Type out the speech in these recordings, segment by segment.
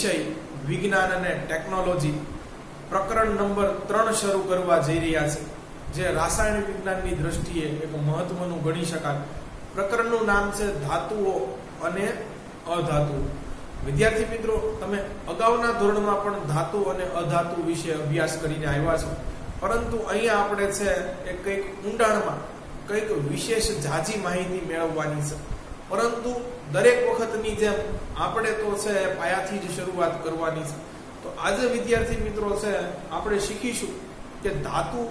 વિષય, વિજ્ઞાન અને ટેકનોલોજી પ્રકરણ નંબર ત્રણ શરૂ કરવા જઈ રહ્યા છે, જે રાસાયણિક વિજ્ઞાનની દ્રષ્ટિએ એક મહત્વનું ગણી શકાય. પ્રકરણનું નામ છે ધાતુઓ અને અધાતુઓ વિદ્યાર્થી મિત્રો, તમે અગાઉના ધોરણમાં પણ ધાતુ અને અધાતુ વિશે અભ્યાસ કરીને આવ્યા છો. પરંતુ અહીંયા આપણે છે એ કંઈક ઊંડાણમાં, કંઈક વિશેષ જાજી માહિતી મેળવવાની છે. પરંતુ દરેક વખતની જેમ આપણે તો છે પાયાથી જ શરૂઆત કરવાની છે. તો આજે વિદ્યાર્થી મિત્રો છે, આપણે શીખીશું કે ધાતુ,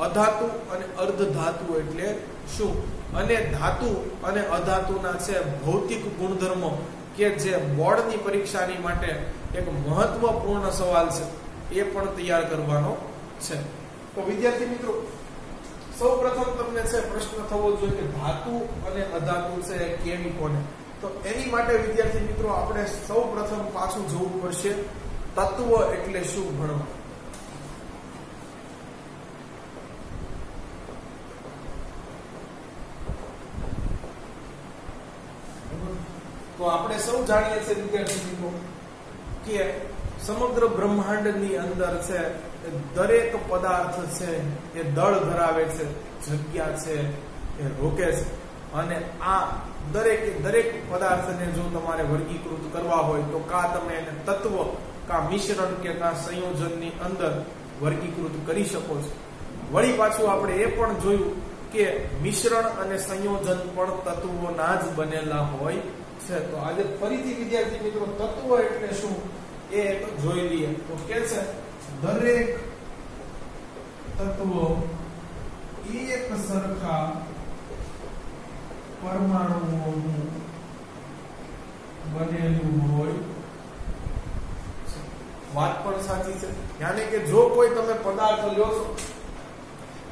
અધાતુ અને અર્ધ ધાતુ એટલે શું? અને ધાતુ અને અધાતુના છે ભૌતિક ગુણધર્મો કે જે બોર્ડની પરીક્ષાની માટે એક મહત્વપૂર્ણ સવાલ છે, એ પણ તૈયાર કરવાનો છે. તો વિદ્યાર્થી મિત્રો સૌ પ્રથમ તમને છે પ્રશ્ન થવો જોઈએ કે ધાતુ અને અધાતુ છે કેવી કોને? તો એની માટે, વિદ્યાર્થી મિત્રો, આપણે સૌ પ્રથમ પાછું જોવું પડશે તત્વ એટલે શું ભણવા. તો આપણે સૌ જાણીએ છીએ, વિદ્યાર્થી મિત્રો, કે સમગ્ર બ્રહ્માંડની અંદર છે દરેક પદાર્થ છે, એ દળ ધરાવે છે, જગ્યા છે, એ રોકે છે અને આ દરેક દરેક પદાર્થને જો તમારે વર્ગીકૃત કરવા હોય તો કા તમે એને તત્વ, કા મિશ્રણ કે કા સંયોજનની અંદર વર્ગીકૃત કરી શકો છો. વળી પાછું આપણે એ પણ જોયું કે મિશ્રણ અને સંયોજન પણ તત્વોના જ બનેલા હોય છે. તો આજે ફરીથી વિદ્યાર્થી મિત્રો, તત્વ એટલે શું? એ જોઈ લઈએ. તો કે છે, દરેક તત્વો એક સરખા પરમાણુઓનું બનેલું હોય. વાત પણ સાચી છે. યાને કે જો કોઈ તમે પદાર્થ લ્યો છો,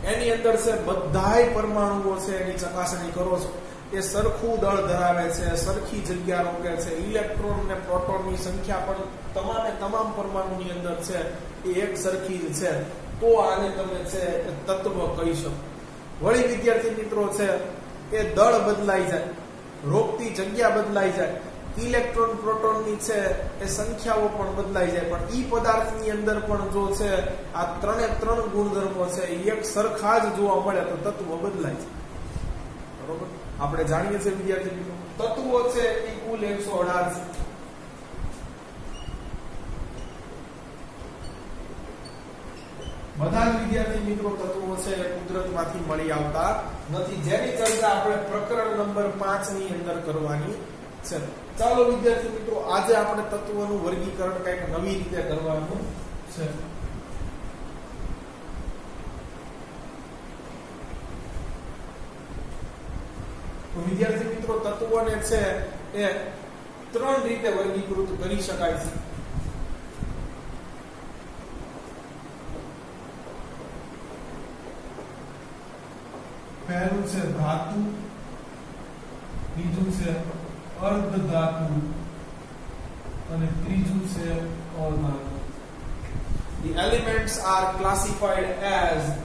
એની અંદર છે બધાય પરમાણુઓ છે, એની ચકાસણી કરો છો. એ સરખું દળ ધરાવે છે, સરખી જગ્યા રોકે છે. ઇલેક્ટ્રોન અને પ્રોટોનની સંખ્યા પણ તમામે તમામ પરમાણુની અંદર છે, એ એક સરખી છે. તો આને તમે છે તત્વ કહી શકો. વળી વિદ્યાર્થી મિત્રો છે એ દળ બદલાઈ જાય રોકતી જગ્યા બદલાઈ જાય, ઇલેક્ટ્રોન, પ્રોટોનની છે એ સંખ્યાઓ પણ બદલાઈ જાય, પણ ઈ પદાર્થની અંદર પણ જો છે, આ ત્રણે ત્રણ ગુણધર્મો છે એક સરખા જ જોવા મળે તો તત્વ બદલાય છે. બરોબર? આપણે જાણીએ છીએ વિદ્યાર્થી તત્વો છે એ કુલ એકસો અઢાર છે. બધા જ વિદ્યાર્થી મિત્રો તત્વો છે કુદરતમાંથી મળી આવતા નથી. જેની ચર્ચા આપણે પ્રકરણ નંબર પાંચની અંદર કરવાની છે. ચાલો વિદ્યાર્થી મિત્રો, આજે આપણે તત્વોનું વર્ગીકરણ કંઈક નવી રીતે કરવાનું છે. વિદ્યાર્થી મિત્રો, તત્વોને છે એ ત્રણ રીતે વર્ગીકૃત કરી શકાય છે. પહેલું છે ધાતુ બીજું છે અર્ધ ધાતુ અને ત્રીજું છે અધાતુ The elements are classified as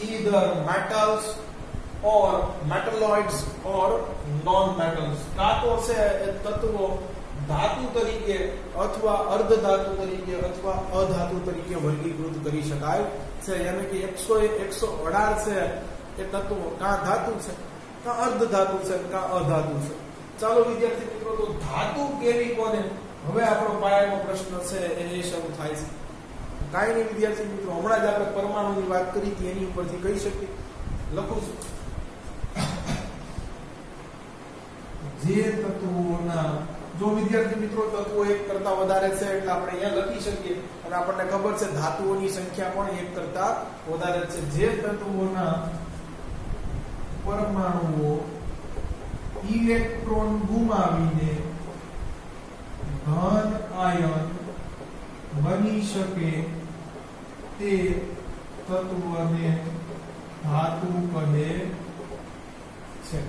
either metals or metalloids or non-metals. કાં તો છે એ તત્વો ધાતુ તરીકે અથવા અર્ધ ધાતુ તરીકે અથવા અધાતુ તરીકે વર્ગીકૃત કરી શકાય છે યાની કે એકસો એકસો અઢાર છે એ તત્વો કાં ધાતુ છે, કાં અર્ધ ધાતુ છે, કાં અધાતુ છે. ચાલો વિદ્યાર્થી મિત્રો, તો ધાતુ કેવી કોને? હવે આપણો પાયાનો પ્રશ્ન છે, એ શરૂ થાય છે. કાંઈ નહીં વિદ્યાર્થી મિત્રો, હમણાં જ આપણે પરમાણુની વાત કરી હતી, એની ઉપરથી કહી શકીએ. લખું છું. જે તત્વોના, જો વિદ્યાર્થી મિત્રો તત્વો એક કરતા વધારે છે, એટલે આપણે અહીંયા લખી શકીએ. અને આપણને ખબર છે, ધાતુઓની સંખ્યા પણ એક કરતા વધારે છે. જે તત્વોના પરમાણુઓ ઇલેક્ટ્રોન ગુમાવીને ધન આયન બની શકે તે તત્વને ધાતુ કહે છે.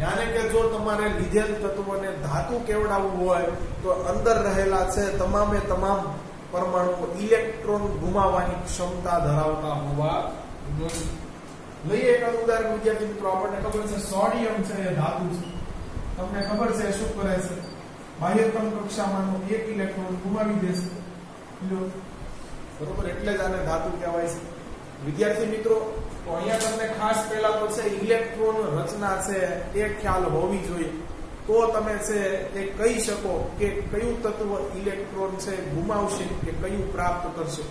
યાને કે જો તમારે લીધેલ તત્વને ધાતુ કેવડાવવું હોય, તો અંદર રહેલા છે તમામે તમામ પરમાણુઓ ઇલેક્ટ્રોન ગુમાવવાની ક્ષમતા ધરાવતા હોવા જોઈએ. લઈએ એક ઉદાહરણ વિદ્યાર્થી મિત્રો, આપણને ખબર છે સોડિયમ છે એ ધાતુ છે. તમને ખબર છે શું કરે છે? બાહ્યતમ કક્ષામાંનો એક ઇલેક્ટ્રોન ગુમાવી દેશે બરોબર? એટલે જ આને ધાતુ કહેવાય છે. વિદ્યાર્થી મિત્રો, તો અહીંયા તમને ખાસ પહેલા તો છે ઇલેક્ટ્રોન રચના છે, એ ખ્યાલ હોવી જોઈએ. તો તમે છે, એ કહી શકો કે કયું તત્વ ઇલેક્ટ્રોન છે, ગુમાવશે કે કયું પ્રાપ્ત કરશે.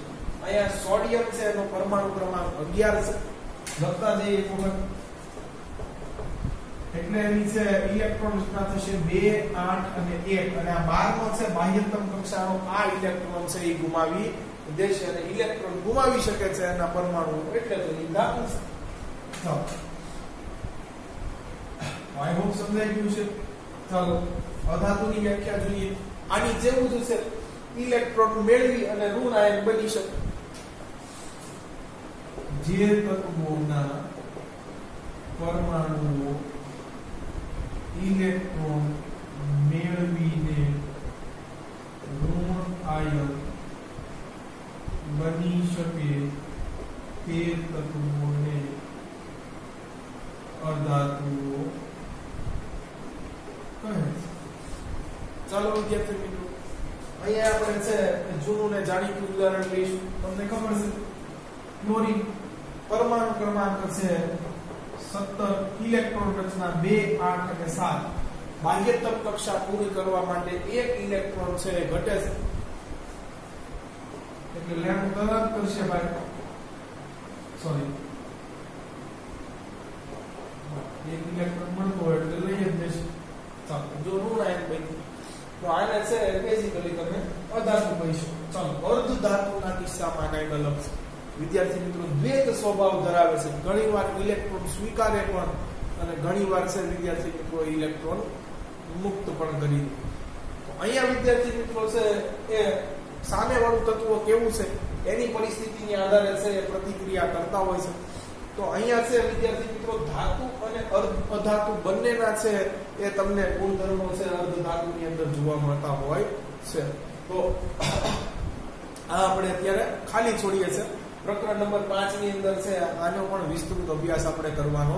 અહીંયા સોડિયમ છે, એનો પરમાણુ ક્રમાંક 11 છે. લખતા જઈએ એક એટલે નીચે ઇલેક્ટ્રોન થશે 2 8 અને એક અને આ 12 નો છે બાહ્યતમ કક્ષાનો આ ઇલેક્ટ્રોન છે એ ગુમાવી દેશે અને ઇલેક્ટ્રોન ગુમાવી શકે છે એના પરમાણુ એટલે તો ચાલો આઈ હોપ સમજાઈ ગયું છે ચાલો અધાતુની વ્યાખ્યા જોઈએ આની જેવું જ છે ઇલેક્ટ્રોન મેળવી અને ઋણ આયન બની શકે જે તત્વોના પરમાણુઓ ઇલેક્ટ્રોન મેળવીને ઋણ આયન બની શકે તે તત્વોને અધાતુઓ કહે છે ચાલો વિદ્યાર્થી મિત્રો અહીંયા આપણે છે જૂનું ને જાણીતું ઉદાહરણ લઈશું તમને ખબર છે ક્લોરીન પરમાણુ ક્રમાંક છે 17 ઇલેક્ટ્રોન રચના 2 8 અને 7 બાહ્યતમ કક્ષા પૂરી કરવા માટે એક ઇલેક્ટ્રોન છે એ ઘટે છે. એટલે લેણું તરત કરશે ભાઈ. સોરી એક ઇલેક્ટ્રોન મળતો હોય એટલે લઈ જ જશે. જો ઋણ આયન બની તો આને છે બેઝિકલી તમે અધાતુ કહીશું. ચાલો અર્ધ ધાતુના કિસ્સામાં કઈ અલગ છે. વિદ્યાર્થી મિત્રો દ્વૈત સ્વભાવ ધરાવે છે. ઘણીવાર ઇલેક્ટ્રોન સ્વીકારે પણ અને ઘણીવાર છે વિદ્યાર્થી મિત્રો, ઇલેક્ટ્રોન મુક્ત પણ કરી દે. તો અહીંયા વિદ્યાર્થી મિત્રો છે, એ સામેવાળું તત્વ કેવું છે? એની પરિસ્થિતિની આધારે છે, એ પ્રતિક્રિયા કરતા હોય છે. તો અહીંયા છે વિદ્યાર્થી મિત્રો, ધાતુ અને અર્ધ અધાતુ બંનેના છે, એ તમને ગુણધર્મો છે, અર્ધ ધાતુની અંદર જોવા મળતા હોય છે. તો આ આપણે અત્યારે ખાલી છોડીએ છે. પ્રકરણ નંબર પાંચની અંદર છે, આનો પણ વિસ્તૃત અભ્યાસ આપણે કરવાનો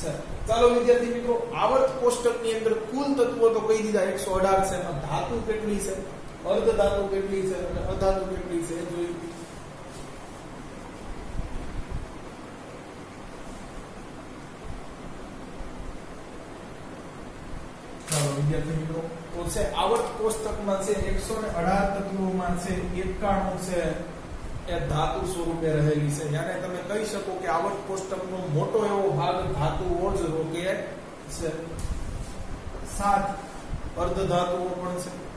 છે. ચાલો વિદ્યાર્થી મિત્રો, આવર્ત કોષ્ટકની અંદર કુલ તત્વો તો કહી દીધા 118 છે, એમાં ધાતુ કેટલી છે? અર્ધ ધાતુ કેટલી છે અને અધાતુ કેટલી છે? જોયું. છે, આવર્ત કોષ્ટકમાં છે 118 તત્વોમાં છે 91 છે એ ધાતુ સ્વરૂપે રહેલી છે. યાને તમે કહી શકો કે આવર્ત કોષ્ટકનો મોટો એવો ભાગ ધાતુઓ જ રોકે છે. સાત અર્ધ ધાતુઓ પણ છે.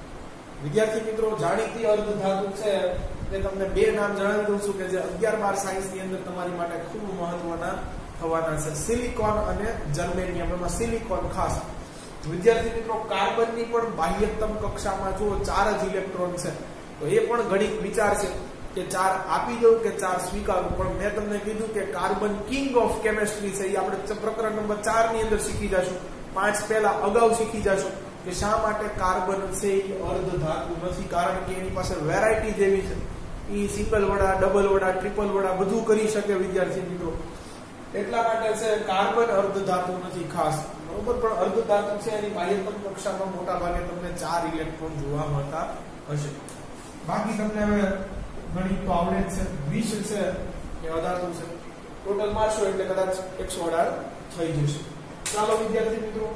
વિદ્યાર્થી મિત્રો, જાણીતી અર્ધ ધાતુ છે તે તમને બે નામ જણાવી દઉં છું કે જે 11 બાર સાયન્સની અંદર તમારી માટે ખૂબ મહત્વના થવાના છે. સિલિકોન અને જર્મેનિયમ. એમાં સિલિકોન ખાસ. વિદ્યાર્થી મિત્રો, કાર્બનની પણ બાહ્યતમ કક્ષામાં જુઓ, ચાર જ ઇલેક્ટ્રોન છે. તો એ પણ ઘડીક વિચાર છે. કે ચાર આપી દઉં કે ચાર સ્વીકારું. પણ મેં તમને કીધું કે કાર્બન કિંગ ઓફ કેમેસ્ટ્રી છે. એ આપણે પ્રકરણ નંબર ચારની અંદર શીખી જશું. પાંચ પહેલા અગાઉ શીખી જશું કે શા માટે કાર્બન છે એ અર્ધ ધાતુ નથી? કારણ કે એની પાસે વેરાયટી જેવી છે. એ single vada double vada triple vada બધું કરી શકે વિદ્યાર્થી મિત્રો. એટલા માટે છે કાર્બન અર્ધ ધાતુ નથી ખાસ. બરોબર? પણ અર્ધ ધાતુ છે એની બાહ્યતમ કક્ષામાં મોટા ભાગે તમને ચાર ઇલેક્ટ્રોન જોવા મળતા હશે. બાકી તમને હવે ગણિત તો આવડે જ છે વીસ છે એ અધાતુ છે. ટોટલ મારશો એટલે કદાચ એકસો અઢાર થઈ જશે. ચાલો વિદ્યાર્થી મિત્રો,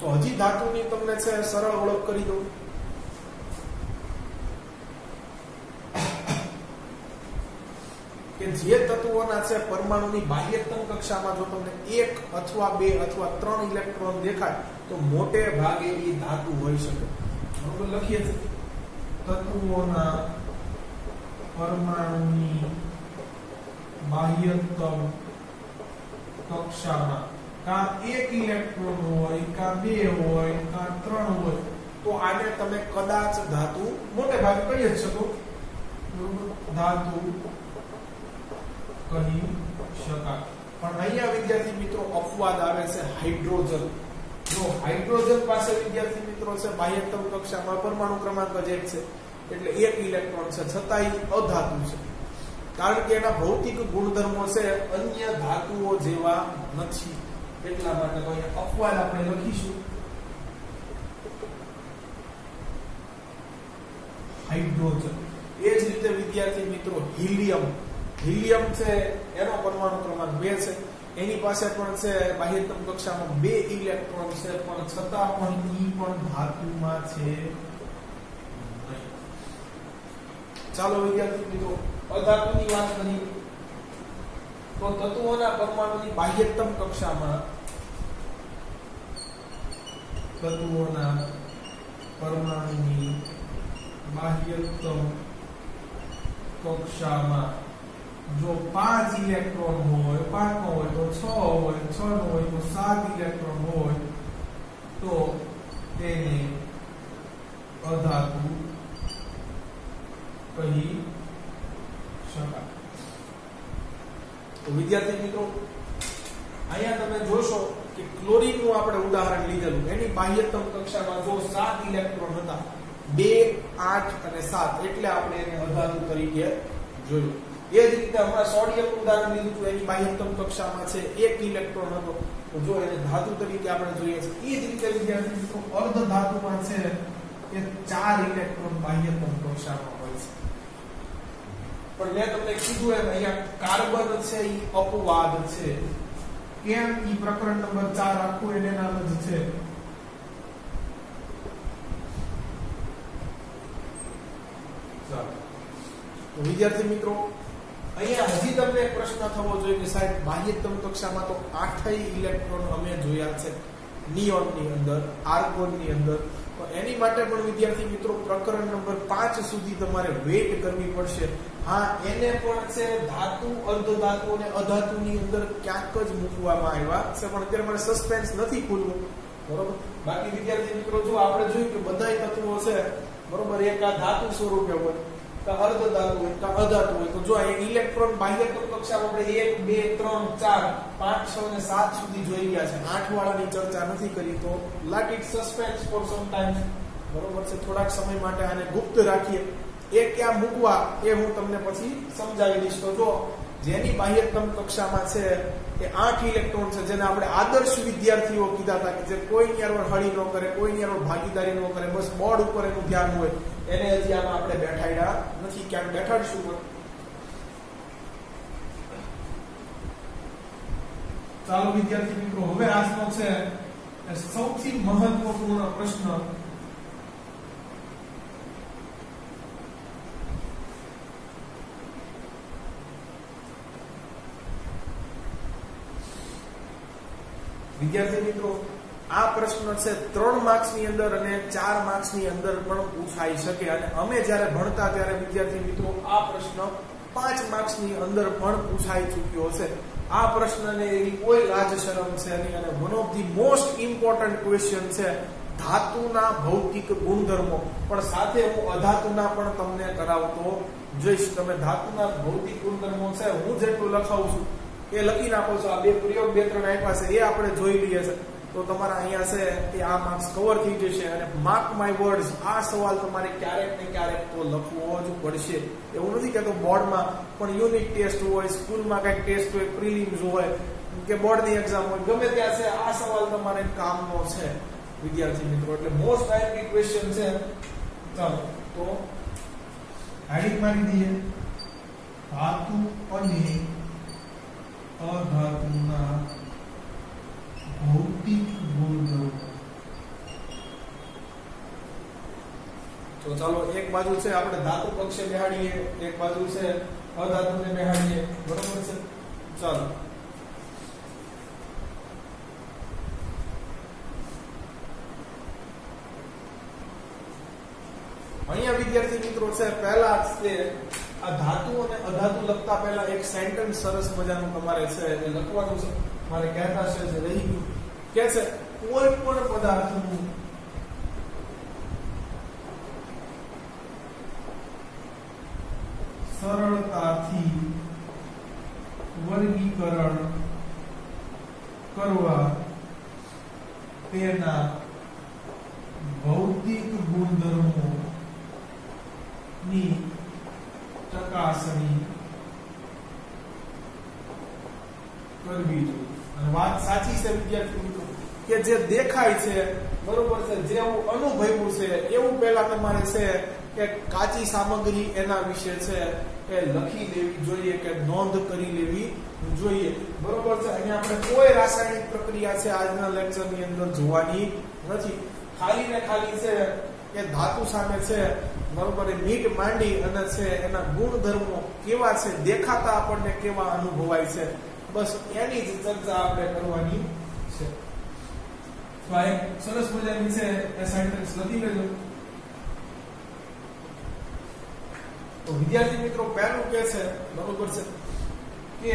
તો હજી ધાતુની તમને છે સરળ ઓળખ કરી દઉં. કે જે તત્વોના છે પરમાણુની બાહ્યતમ કક્ષામાં જો તમને એક અથવા બે અથવા ત્રણ ઇલેક્ટ્રોન દેખાય, તો મોટે ભાગે એ ધાતુ હોઈ શકે. બરોબર લખીએ છીએ તત્વોના પરમાણુની બાહ્યતમ કક્ષામાં. કા એક ઇલેક્ટ્રોન હોય, કા બે હોય, કા ત્રણ હોય, તો આને તમે કદાચ ધાતુ મોટે ભાગે કહી જ શકો. ધાતુ કહી શકાય. પણ અહીંયા વિદ્યાર્થી મિત્રો અપવાદ આવે છે હાઇડ્રોજન. જો હાઇડ્રોજન પાસે વિદ્યાર્થી મિત્રો છે, બાહ્યતમ કક્ષામાં પરમાણુ ક્રમાંક જ એક છે. એટલે એક ઇલેક્ટ્રોન છે, છતાંય અધાતુ છે. કારણ કે એના ભૌતિક ગુણધર્મો છે, અન્ય ધાતુઓ જેવા નથી. એટલા માટે અપવાદ આપણે લખીશું. હાઇડ્રોજન એ જ રીતે વિદ્યાર્થી મિત્રો હિલિયમ હિલિયમ છે, એનો પરમાણુ ક્રમાંક બે છે. એની પાસે પણ છે, બાહ્યતમ કક્ષામાં બે ઇલેક્ટ્રોન છે, પણ છતાં પણ ઈ પણ ધાતુમાં છે નહીં. ચાલો વિદ્યાર્થી મિત્રો, અધાતુની વાત કરીએ. તો તત્વોના પરમાણુની બાહ્યતમ કક્ષામાં તત્વોના પરમાણુની બાહ્યતમ કક્ષામાં જો પાંચ ઇલેક્ટ્રોન હોય પાંચમો હોય, તો છ હોય, છ નો હોય, તો સાત ઇલેક્ટ્રોન હોય, તો તેને અધાતુ કહી શકાય. તો વિદ્યાર્થી મિત્રો, અહીંયા તમે જોશો કે ક્લોરીનનું આપણે ઉદાહરણ લીધેલું. એની બાહ્યતમ કક્ષામાં જો સાત ઇલેક્ટ્રોન હતા, બે, આઠ અને સાત, એટલે આપણે એને અધાતુ તરીકે જોયું. એ જ રીતે હમણાં સોડિયમ ઉદાહરણ લીધું હતું એની બાહ્યતમ કક્ષામાં છે, એક ઇલેક્ટ્રોન હતો. જો એને ધાતુ તરીકે આપણે જોઈએ છીએ એ જ રીતે વિદ્યાર્થી મિત્રો, અર્ધ ધાતુમાં છે એ ચાર ઇલેક્ટ્રોન બાહ્યતમ કક્ષામાં હોય છે. પણ મેં તમને કીધું એમ, અહીંયા કાર્બન છે એ અપવાદ છે. કેમ ઈ પ્રકરણ નંબર 4 આખું એને નામ જ છે? વિદ્યાર્થી મિત્રો, અહીંયા હજી તમને એક પ્રશ્ન થવો જોઈએ કે સાહેબ, બાહ્યતમ કક્ષામાં તો આઠ ઇલેક્ટ્રોન અમે જોયા છે નિયોનની અંદર આર્ગોનની અંદર. એની માટે પણ વિદ્યાર્થી મિત્રો પ્રકરણ નંબર પાંચ સુધી તમારે વેઇટ કરવી પડશે. હા, એને પણ છે ધાતુ અર્ધ ધાતુ અને અધાતુની અંદર ક્યાંક જ મૂકવામાં આવ્યા છે, પણ અત્યારે મારે સસ્પેન્સ નથી ખુલવું બરોબર? બાકી વિદ્યાર્થી મિત્રો, જો આપણે જોયું કે બધાય તત્વો છે, બરોબર, એક આ ધાતુ સ્વરૂપે હોય કે અર્ધ ધાતુ હોય, કે અધાતુ હોય. તો જો આ ઇલેક્ટ્રોન બાહ્યતમ કક્ષા આપણે 1 2 3 4 5 6 અને 7 સુધી જોઈ ગયા છે. આઠ વાળાની ચર્ચા નથી કરી તો let it suspense for some time બરોબર છે? થોડાક સમય માટે આને ગુપ્ત રાખીએ. એ ક્યાં મૂકવા એ હું તમને પછી સમજાવી દઈશ. તો જો જેની બાહ્યતમ કક્ષામાં છે એ આઠ ઇલેક્ટ્રોન છે, જેને આપણે આદર્શ વિદ્યાર્થીઓ કીધા હતા કે જે કોઈની યાર હળી ન કરે કોઈની યાર ભાગીદારી ન કરે, બસ બોર્ડ ઉપર એનું ધ્યાન હોય. એને હજી આમાં આપણે બેઠાડ્યા નથી, ક્યાંક બેઠાડશું પણ. ચાલો વિદ્યાર્થી મિત્રો, હવે આજનો છે સૌથી મહત્વપૂર્ણ પ્રશ્ન વિદ્યાર્થી મિત્રો આ પ્રશ્ન છે ત્રણ માર્ક્સની અંદર અને ચાર માર્ક્સની અંદર પણ પૂછાઈ શકે. અને અમે જ્યારે ભણતા ત્યારે વિદ્યાર્થી મિત્રો આ પ્રશ્ન પાંચ માર્ક્સની અંદર પણ પૂછાઈ ચૂક્યો છે આ પ્રશ્નને એવી કોઈ લાજ શરમ છે નહીં અને one of the most important question છે ધાતુના ભૌતિક ગુણધર્મો. પણ સાથે હું અધાતુના પણ તમને કરાવતો જોઈશ. તમે ધાતુના ભૌતિક ગુણધર્મો છે હું જેટલું લખાવું છું એ લખી નાખો છો આ બે પ્રયોગ બે ત્રણ આપ્યા છે, એ આપણે જોઈ લઈએ છે. તો તમારા અહીંયા છે એ આ માર્ક્સ કવર થઈ જશે અને માર્ક માય વર્ડ્સ આ સવાલ તમારે ક્યારેક ને ક્યારેક તો લખવો જ પડશે. એવું નથી કહેતો બોર્ડમાં પણ યુનિટ ટેસ્ટ હોય, સ્કૂલમાં કંઈક ટેસ્ટ હોય પ્રિલિમ્સ હોય, કે બોર્ડની એક્ઝામ હોય, ગમે ત્યાં છે, આ સવાલ તમારે કામનો છે, વિદ્યાર્થી મિત્રો. એટલે મોસ્ટ આઈએમપી ક્વેશ્ચન છે. ચાલો, તો હેડિંગ મારી દઈએ. ધાતુ અને અધાતુના ભૌતિક ગુણધર્મો તો ચાલો, એક બાજુ છે આપણે ધાતુ પક્ષે બેહાડીએ, એક બાજુ છે અધાતુને બેહાડીએ. બરોબર છે? ચાલો. અહીંયા વિદ્યાર્થી મિત્રો છે, પહેલા છે આ ધાતુ અને અધાતુ લખતા પહેલા એક સેન્ટેન્સ સરસ મજાનું તમારે છે એ લખવાનું છે. મારે કહેતા છે જે રહી ગયું. કે છે, કોઈ પણ પદાર્થનું સરળતાથી વર્ગીકરણ કરવા તેના ભૌતિક ગુણધર્મો ની ચકાસણી કરવી જોઈએ અને વાત સાચી છે વિદ્યાર્થી મિત્રો કે જે દેખાય છે બરોબર છે જેવું અનુભવ્યું છે તમારે છે કે કાચી સામગ્રી એના વિશે છે એ લખી લેવી જોઈએ કે નોંધ કરી લેવી જોઈએ. બરોબર છે? અહીંયા આપણે કોઈ રાસાયણિક પ્રક્રિયા છે આજના લેક્ચરની અંદર જોવાની નથી. ખાલી ને ખાલી છે કે ધાતુ સામે છે, બરોબર, એ મીટ માંડી અને છે એના ગુણધર્મો કેવા છે, દેખાતા આપણને કેવા અનુભવાય છે? બસ એની જ ચર્ચા આપણે કરવાની છે. સરસ મજાની છે એ સેન્ટેન્સ લખી લેજો. તો વિદ્યાર્થી મિત્રો, પહેલું કે છે, બરોબર છે, કે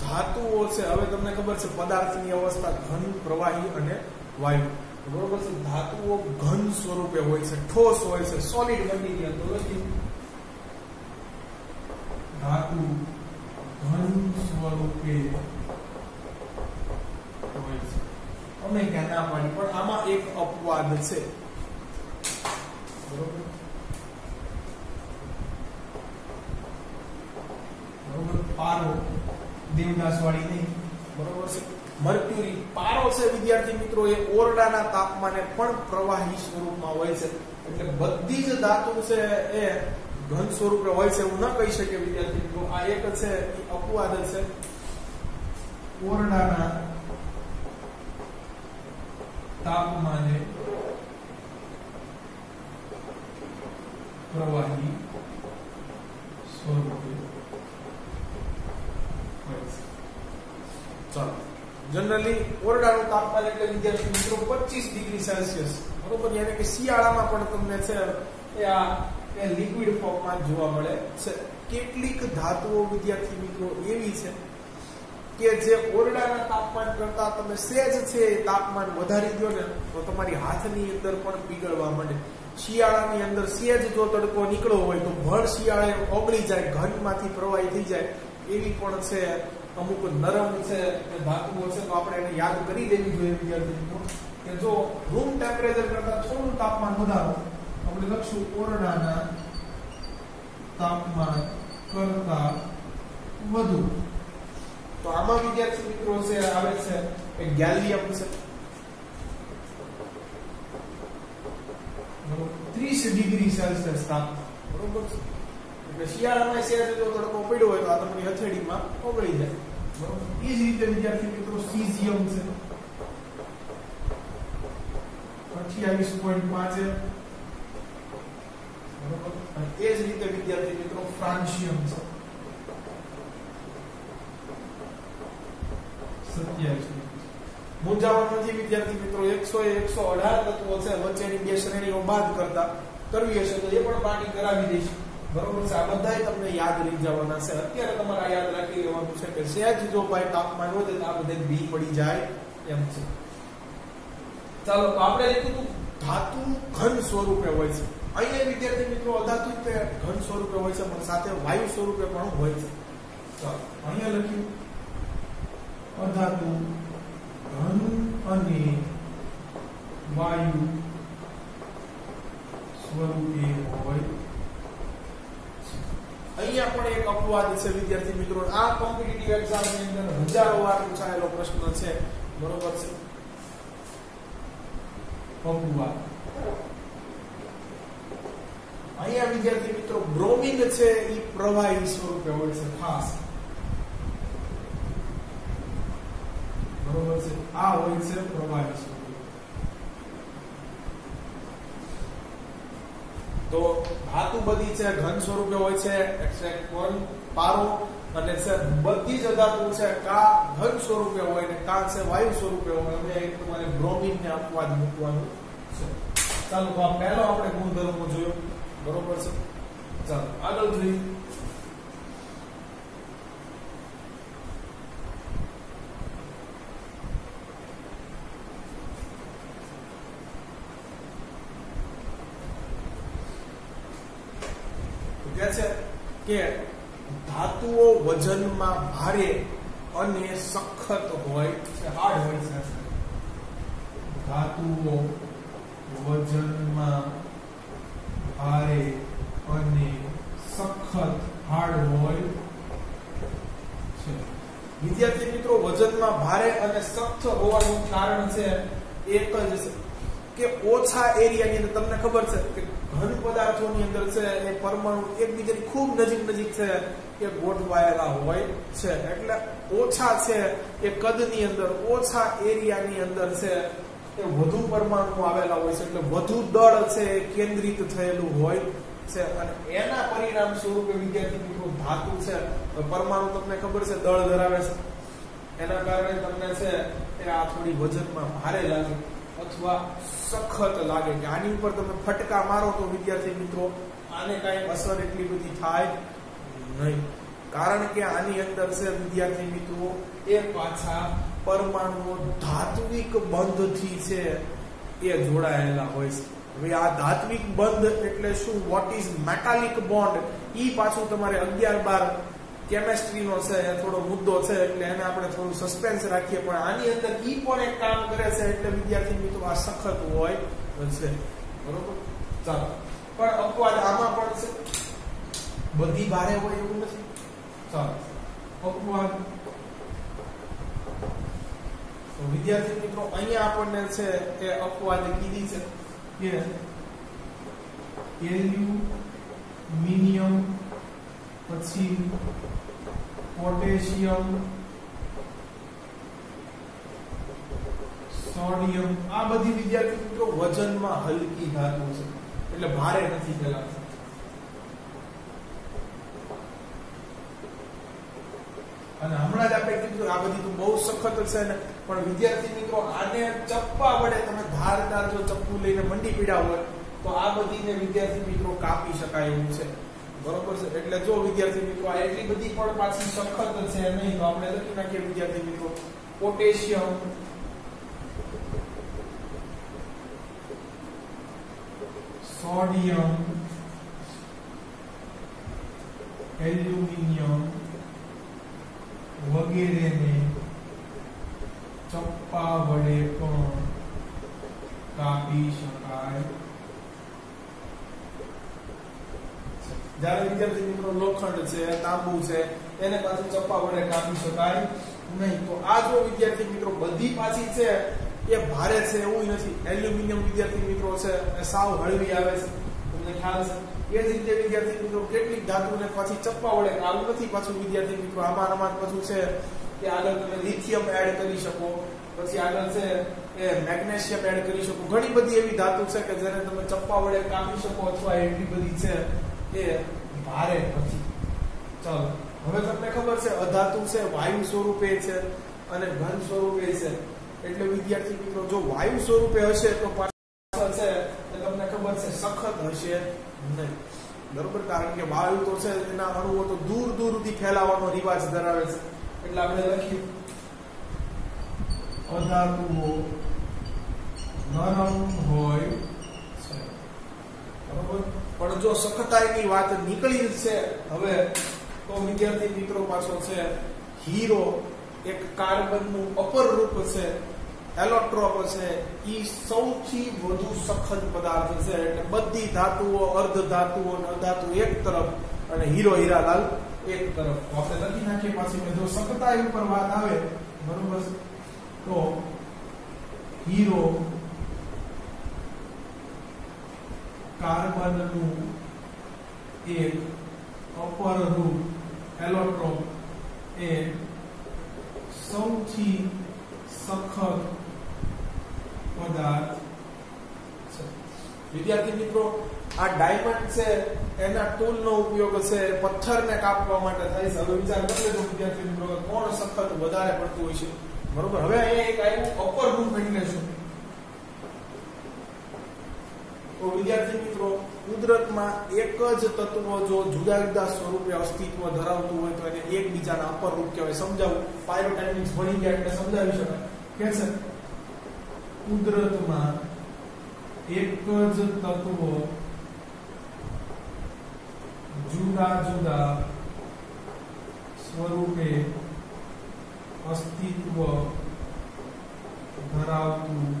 ધાતુઓ છે, હવે તમને ખબર છે, પદાર્થની અવસ્થા ઘન, પ્રવાહી અને વાયુ. બરોબર છે, ધાતુઓ ઘન સ્વરૂપે હોય છે, ઠોસ હોય છે સોલિડ મટીરિયલ તો લખી ધાતુ ઘન સ્વરૂપે છે. અમે ક્યાં ના પાડી, પણ આમાં એક અપવાદ છે. બરોબર બરોબર પારો દેવદાસવાળી નહીં બરોબર છે? મર્ક્યુરી પારો છે, વિદ્યાર્થી મિત્રો, એ ઓરડાના તાપમાને પણ પ્રવાહી સ્વરૂપમાં હોય છે. એટલે બધી જ ધાતુ છે એ ઘન સ્વરૂપે હોય છે એવું ન કહી શકે વિદ્યાર્થી મિત્રો. આ એક છે, એ અપવાદ છે. ઓરડાના તાપમાને પ્રવાહી સ્વરૂપે હોય છે ચાલો. જનરલી ઓરડાનું તાપમાન એટલે વિદ્યાર્થી મિત્રો 25 ડિગ્રી સેલ્સિયસ. બરોબર? યાને કે શિયાળામાં પણ તમને છે, એ આ, એ લિક્વિડ ફોર્મમાં જોવા મળે છે. કેટલીક ધાતુઓ, વિદ્યાર્થી મિત્રો, એવી છે કે જે ઓરડાના તાપમાન કરતા તમે સેજ છે એ તાપમાન વધારી દો ને, તો તમારી હાથની અંદર પણ પીગળવા માંડે. શિયાળાની અંદર સેજ જો તડકો નીકળ્યો હોય તો ભર શિયાળે ઓગળી જાય, ઘનમાંથી પ્રવાહી થઈ જાય. એવી પણ છે અમુક નરમ છે કે ધાતુઓ છે તો આપણે એને યાદ કરી દેવી જોઈએ વિદ્યાર્થી મિત્રો કે જો રૂમ ટેમ્પરેચર કરતા થોડું તાપમાન વધારો આપણે લખશું ઓરડાના તાપમાન કરતા વધુ તો આમાં વિદ્યાર્થી મિત્રો છે આવે છે એ ગેલિયમ છે ત્રીસ ડિગ્રી સેલ્સિયસ તાપમાન બરોબર છે એટલે શિયાળામાં સેજ જો તડકો પડ્યો હોય તો આ તમારી હથેળીમાં ઓગળી જાય. બરોબર. એ જ રીતે વિદ્યાર્થી મિત્રો સીઝિયમ છે. અઠ્યાવીસ પોઈન્ટ પાંચ એ જ રીતે વિદ્યાર્થી મિત્રો ફ્રાન્સિયમ છે. સત્યાવીસ મૂંઝાવાનું નથી વિદ્યાર્થી મિત્રો. એકસો એકસો અઢાર તત્વો છે. વચ્ચેની બે શ્રેણીઓ બાદ કરતા કરવી હશે તો એ પણ પાણી કરાવી દઈશ. બરોબર છે આ બધા તમને યાદ રહી જવાના છે. અત્યારે તમારે યાદ રાખી લેવાનું છે કે સહેજ જો ભાઈ તાપમાન વધે તો આ બધે બી પડી જાય એમ છે. ચાલો આપણે લીધું ધાતુ ઘન સ્વરૂપે હોય છે. અહીંયા વિદ્યાર્થી મિત્રો, અધાતુ તે ઘન સ્વરૂપે હોય છે, પણ સાથે વાયુ સ્વરૂપે પણ હોય છે. ચાલો, અહીંયા લખ્યું અધાતુ ઘન અને વાયુ સ્વરૂપે હોય અહીંયા પણ એક અપવાદ છે, વિદ્યાર્થી મિત્રો. આ કોમ્પિટિટિવ એક્ઝામની અંદર હજારો વાર પૂછાયેલો પ્રશ્ન છે. બરોબર છે? અપવાદ અહીંયા વિદ્યાર્થી મિત્રો બ્રોમિન છે એ પ્રવાહી સ્વરૂપે હોય છે, ખાસ. બરોબર છે? આ હોય છે પ્રવાહી સ્વરૂપે. તો ધાતુ બધી છે, ઘન સ્વરૂપે હોય છે એક્સટ્રેક્ટ કોન પારો. અને છે, બધી જ અધાતુ છે, કા ઘન સ્વરૂપે હોય ને કા છે, વાયુ સ્વરૂપે હોય અને એક તમારે બ્રોમિન ને અપવાદ મૂકવાનું છે. ચાલો, તો પહેલો આપણે ગુણધર્મો જોયો. બરોબર છે? ચાલો, આગળ જોઈએ કે છે કે ધાતુઓ વજનમાં ભારે અને સખત હોય છે, હાર્ડ હોય છે. ધાતુઓ વજનમાં ભારે અને સખત હાર્ડ હોય છે. વિદ્યાર્થી મિત્રો, વજનમાં ભારે અને સખ્ત હોવાનું કારણ છે એક જ છે કે ઓછા એરિયાની અંદર તમને ખબર છે કે ઘન પદાર્થોની અંદર છે, એ પરમાણુ એકબીજાની ખૂબ નજીક નજીક છે, એ ગોઠવાયેલા હોય છે. એટલે ઓછા છે, એ કદની અંદર, ઓછા એરિયાની અંદર છે, એ વધુ પરમાણુ આવેલા હોય છે. એટલે વધુ દળ છે, એ કેન્દ્રિત થયેલું હોય છે. અને એના પરિણામ સ્વરૂપે વિદ્યાર્થી મિત્રો ધાતુ છે. પરમાણુ તમને ખબર છે, દળ ધરાવે છે. એના કારણે તમને છે, એ આ થોડી વજનમાં ભારે લાગે. અથવા સખત લાગે. કે આની ઉપર તમે ફટકા મારો તો વિદ્યાર્થી મિત્રો, આને કાંઈ અસર એટલી બધી થાય નહીં. કારણ કે આની અંદર છે વિદ્યાર્થી મિત્રો, એ પાછા પરમાણુઓ ધાત્વિક બંધથી છે એ જોડાયેલા હોય છે. હવે આ ધાત્વિક બંધ એટલે શું? વોટ ઇઝ મેટાલિક બોન્ડ ઈ પાછું તમારે અગિયાર બાર કેમેસ્ટ્રીનો છે, થોડો મુદ્દો છે, એટલે એને આપણે થોડું સસ્પેન્સ રાખીએ. પણ આની અંદર ઈ પણ એક કામ કરે છે, એટલે વિદ્યાર્થી મિત્રો આ સખત હોય છે બરોબર? ચાલો. પણ અપવાદ આમાં પણ છે. બધી બારે હોય એવું નથી. ચાલો. અપવાદ. તો વિદ્યાર્થી મિત્રો, અહીંયા આપણને છે એ અપવાદ કીધી છે કે એલ્યુમિનિયમ પછી પોટેશિયમ, સોડિયમ, આ બધી વિદ્યાર્થી મિત્રો વજનમાં હલકી ધાતુ છે. એટલે ભારે નથી ફેલાતી અને હમણાં જ આપણે કીધું આ બધી તો બહુ સખત છે ને, પણ વિદ્યાર્થી મિત્રો, આને ચપ્પા વડે તમે ધારદાર જો ચપ્પુ લઈને મંડી પીડા હોય, તો આ બધીને વિદ્યાર્થી મિત્રો કાપી શકાય એવું છે. બરોબર છે. એટલે જો વિદ્યાર્થી મિત્રો, આ એટલી બધી પણ પાછી સખત છે નહીં, તો આપણે લખી નાખીએ વિદ્યાર્થી મિત્રો. પોટેશિયમ સોડિયમ એલ્યુમિનિયમ વગેરેને ચપ્પા વડે પણ કાપી શકાય. જ્યારે વિદ્યાર્થી મિત્રો લોખંડ છે, તાંબુ છે, એને પાછું ચપ્પા વડે કાપી શકાય નહીં. તો આ જો વિદ્યાર્થી મિત્રો બધી પાછી છે, એ ભારે છે એવું નથી. એલ્યુમિનિયમ વિદ્યાર્થી મિત્રો છે, એ સાવ હળવી આવે છે. તમને ખ્યાલ છે? એ જ રીતે વિદ્યાર્થી મિત્રો કેટલીક ધાતુને પાછી ચપ્પા વડે આવું નથી પાછું વિદ્યાર્થી મિત્રો આમાં આમાં પાછું છે કે આગળ તમે લિથિયમ એડ કરી શકો. પછી આગળ છે એ મેગ્નેશિયમ એડ કરી શકો. ઘણી બધી એવી ધાતુ છે કે જેને તમે ચપ્પા વડે કાપી શકો અથવા એટલી બધી છે. એ ભારે નથી. ચાલો, હવે તમને ખબર છે, અધાતુ છે, વાયુ સ્વરૂપે છે અને ઘન સ્વરૂપે છે. એટલે વિદ્યાર્થી મિત્રો, જો વાયુ સ્વરૂપે હશે તો પાછળ છે એ તમને ખબર છે, સખત હશે નહીં. બરોબર? કારણ કે વાયુ તો છે, એના અણુઓ તો દૂર દૂર સુધી ફેલાવાનો રિવાજ ધરાવે છે. એટલે આપણે લખ્યું અધાતુઓ નરમ હોય છે. બરોબર? પણ જો સખતાઈની વાત નીકળી છે, હવે તો વિદ્યાર્થી મિત્રો પાછો છે. હીરો એક કાર્બનનું અપર રૂપ છે, એલોટ્રોપ છે. એ સૌથી વધુ સખત પદાર્થ છે. એટલે બધી ધાતુઓ, અર્ધ ધાતુઓ અને અધાતુ એક તરફ અને હીરો હીરાલાલ એક તરફ. આપણે લખી નાખીએ પાછી જો સખતાઈ ઉપર વાત આવે, બરોબર? તો હીરો કાર્બનનું એક અપર રૂપ એલોટ્રોપ એ સૌથી સખત પદાર્થ છે. વિદ્યાર્થી મિત્રો, આ ડાયમંડ છે, એના ટૂલ નો ઉપયોગ છે પથ્થરને કાપવા માટે થાય છે. હવે વિચાર કરી લેજો વિદ્યાર્થી મિત્રો કોણ સખત વધારે પડતું હોય છે. બરોબર? હવે અહીંયા એક આવ્યું અપર રૂપ એટલે શું તો વિદ્યાર્થી મિત્રો, કુદરતમાં એક જ તત્વ જો જુદા જુદા સ્વરૂપે અસ્તિત્વ ધરાવતું હોય તો એને એકબીજાના અપર રૂપ કહેવાય. સમજાવું? પાયરોડાયનેમિક્સ ભણી ગયા એટલે સમજાવી શકાય. કે છે? કુદરતમાં એક જ તત્વ જુદા જુદા સ્વરૂપે અસ્તિત્વ ધરાવતું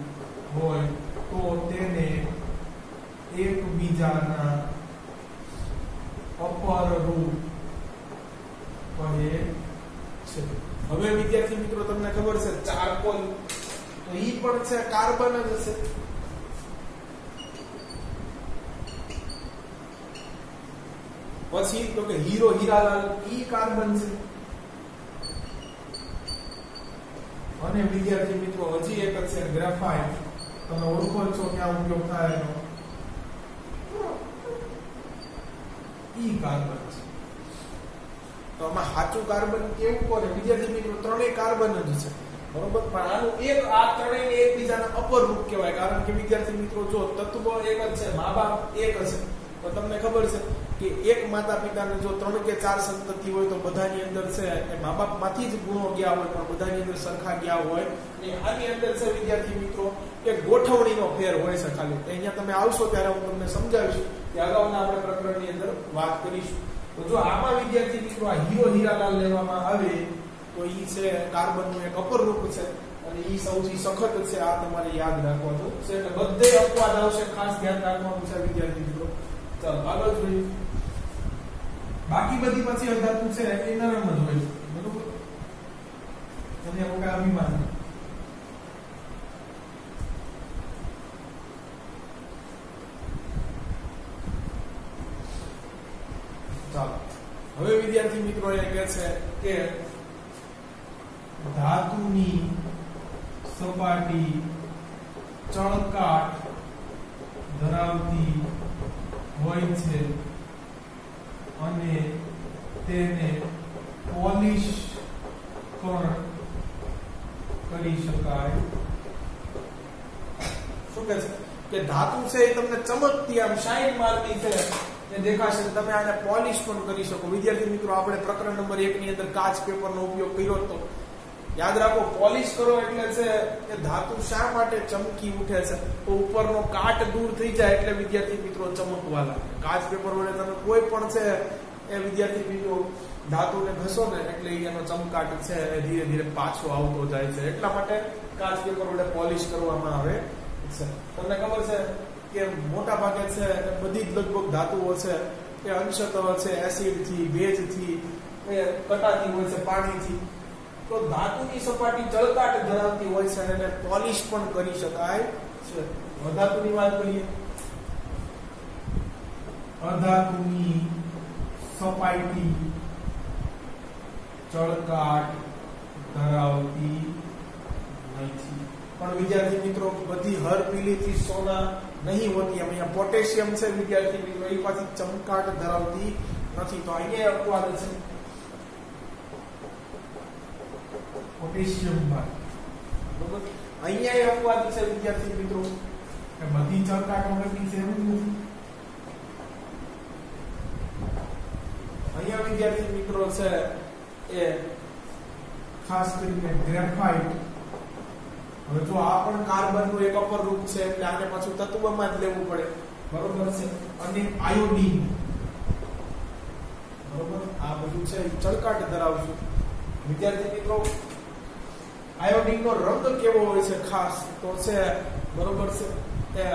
હોય તો તેને એકબીજાના અપરરૂપ કહે છે. હવે વિદ્યાર્થી મિત્રો તમને ખબર છે, ચારકોલ. તો ઈ પણ છે, કાર્બન જ હશે. પછી તો કે હીરો હીરાલાલ, ઈ કાર્બન છે. અને વિદ્યાર્થી મિત્રો, હજી એક છે, ગ્રેફાઇટ. તમે ઓળખો છો ક્યાં ઉપયોગ થાય એનો. ઈ કાર્બન છે. તો આમાં સાચું કાર્બન કેવું કોને? વિદ્યાર્થી મિત્રો ત્રણેય કાર્બન જ છે. બરોબર? પણ આનું એક, આ ત્રણેય એકબીજાના અપર રૂપ કહેવાય. કારણ કે વિદ્યાર્થી મિત્રો, જો તત્વ એક જ છે, મા બાપ એક છે. તો તમને ખબર છે કે એક માતા પિતાને જો ત્રણ કે ચાર સંતતિ હોય તો બધાની અંદર છે એ મા બાપમાંથી જ ગુણો ગયા હોય, પણ બધાની અંદર સરખા ગયા હોય. અને આની અંદર છે વિદ્યાર્થી મિત્રો એક ગોઠવણીનો ફેર હોય છે ખાલી. અહીંયા તમે આવશો ત્યારે હું તમને સમજાવીશ કે અગાઉના આપણે પ્રકરણની અંદર વાત કરીશું. તો જો આમાં વિદ્યાર્થી મિત્રો આ હીરો હીરાલાલ લેવામાં આવે, તો એ છે કાર્બનનું એક અપર રૂપ છે. અને એ સૌથી સખત છે, આ તમારે યાદ રાખવાનું છે. એટલે બધે અપવાદ આવશે, ખાસ ધ્યાન રાખવાનું છે વિદ્યાર્થી મિત્રો. ચાલો, આગળ જોઈએ. બાકી બધી પછી અધાતુ પૂછે એ નરમ જ હોય બરોબર? અને કઈ અભિમાન હવે વિદ્યાર્થી મિત્રો એ કહે છે કે ધાતુની સપાટી ચળકાટ ધરાવતી હોય છે અને તેને પોલિશ પણ કરી શકાય. શું કે કે ધાતુ છે એ તમને ચમકતી આમ શાઇન મારતી છે. એ દેખાશે તમે આને પોલિશ પણ કરી શકો. વિદ્યાર્થી મિત્રો, આપણે પ્રકરણ નંબર એક ની અંદર કાચ પેપરનો ઉપયોગ કર્યો હતો યાદ રાખો, પોલિશ કરો એટલે છે કે ધાતુ શા માટે ચમકી ઉઠે છે? તો ઉપરનો કાટ દૂર થઈ જાય એટલે વિદ્યાર્થી મિત્રો ચમકવા લાગે કાચ પેપર વડે તમે કોઈ પણ છે એ વિદ્યાર્થી મિત્રો ધાતુને ઘસો ને એટલે એનો ચમકાટ છે એ ધીરે ધીરે પાછો આવતો જાય છે. એટલા માટે કાચ પેપર વડે પોલિશ કરવામાં આવે છે. તમને ખબર છે કે મોટા ભાગે છે બધી જ લગભગ ધાતુઓ છે એ અંશત છે એસિડથી ભેજથી એ કટાતી હોય છે, પાણીથી. તો ધાતુની સપાટી ચળકાટ ધરાવતી હોય છે અને પોલિશ પણ કરી શકાય છે. અધાતુની વાત કરીએ. અધાતુની સપાટી ચળકાટ ધરાવતી નથી. પણ વિદ્યાર્થી મિત્રો, બધી હર પીલીથી સોના નહીં હોતી. અહીંયા પોટેશિયમ છે વિદ્યાર્થી મિત્રો એ પાછી ચમકાટ ધરાવતી નથી. તો અહીંયા અપવાદ છે પોટેશિયમ બાર બરોબર? અહીંયા એ અપવાદ છે વિદ્યાર્થી મિત્રો. કે બધી ચળકાટ વગરની છે એવું નથી. અહીંયા વિદ્યાર્થી મિત્રો છે એ ખાસ કરીને ગ્રેફાઇટ. હવે જો આ પણ કાર્બનનું એક અપર રૂપ છે એટલે આને પાછું તત્વમાં જ લેવું પડે. બરોબર છે? અને આયોડીન બરોબર? આ બધું છે ચળકાટ ધરાવશું વિદ્યાર્થી મિત્રો આયોડીનનો રંગ કેવો હોય છે ખાસ તો છે બરોબર છે એ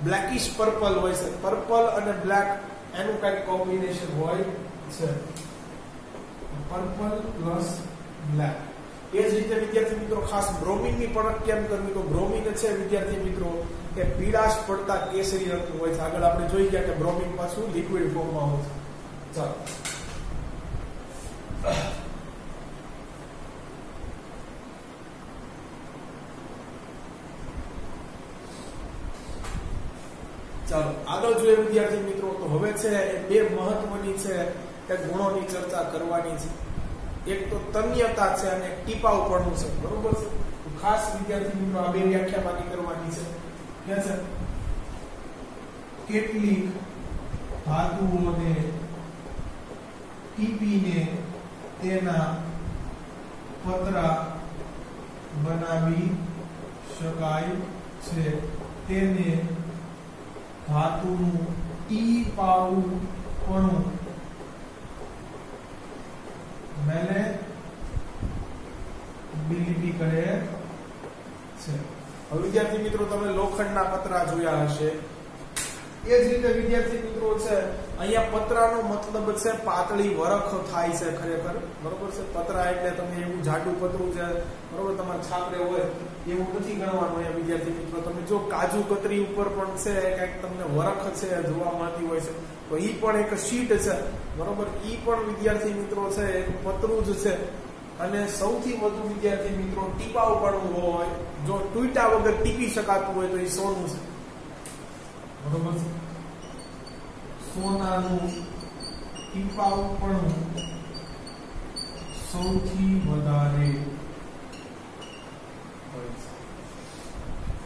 બ્લેકિશ પર્પલ હોય છે પર્પલ અને બ્લેક એનું કંઈક કોમ્બિનેશન હોય છે પર્પલ પ્લસ બ્લેક એ જ રીતે વિદ્યાર્થી મિત્રો ખાસ બ્રોમિનની પરખ કેમ કરવી તો બ્રોમિન છે વિદ્યાર્થી મિત્રો કે પીળાશ પડતા કેસરી રંગનું હોય છે આગળ આપણે જોઈ ગયા કે બ્રોમિન પાછું લિક્વિડ ફોર્મમાં હોય છે ચાલો ચાલો, આગળ જોઈએ વિદ્યાર્થી મિત્રો, તો હવે છે બે મહત્વની છે એ ગુણોની ચર્ચા કરવાની છે. એક તો તન્યતા છે અને ટીપાઉપણું છે. બરોબર છે? ખાસ વિદ્યાર્થી મિત્રો, આ બે વ્યાખ્યામાંથી કરવાની છે. કે છે? કેટલીક ધાતુઓને ટીપીને તેના પતરા બનાવી શકાય છે. તેને ધાતુનું ટીપાઉપણું મેલે બિલીપી કરે છે. હવે વિદ્યાર્થી મિત્રો, તમે લોખંડના પતરા જોયા હશે. એ જ રીતે વિદ્યાર્થી મિત્રો છે, અહીંયા પતરાનો મતલબ છે પાતળી વરખ થાય છે ખરેખર. બરોબર છે? પતરા એટલે તમે એવું જાડું પતરું છે, બરોબર? તમારે છાપરે હોય. એવું નથી ગણવાનું એ વિદ્યાર્થી મિત્રો. તમે જો કાજુ કતરી ઉપર પણ છે, કંઈક તમને વરખ છે, જોવા મળતી હોય છે, તો એ પણ એક શીટ છે. બરોબર? એ પણ વિદ્યાર્થી મિત્રો છે, એક પતરું જ છે. અને સૌથી વધુ વિદ્યાર્થી મિત્રો ટીપાવ ઉપાડવું હોય, જો ટૂટા વગર ટીપી શકાતું હોય તો એ સોનું છે. બરોબર છે? સોનાનું ટીપાવ પણ સૌથી વધારે હોય છે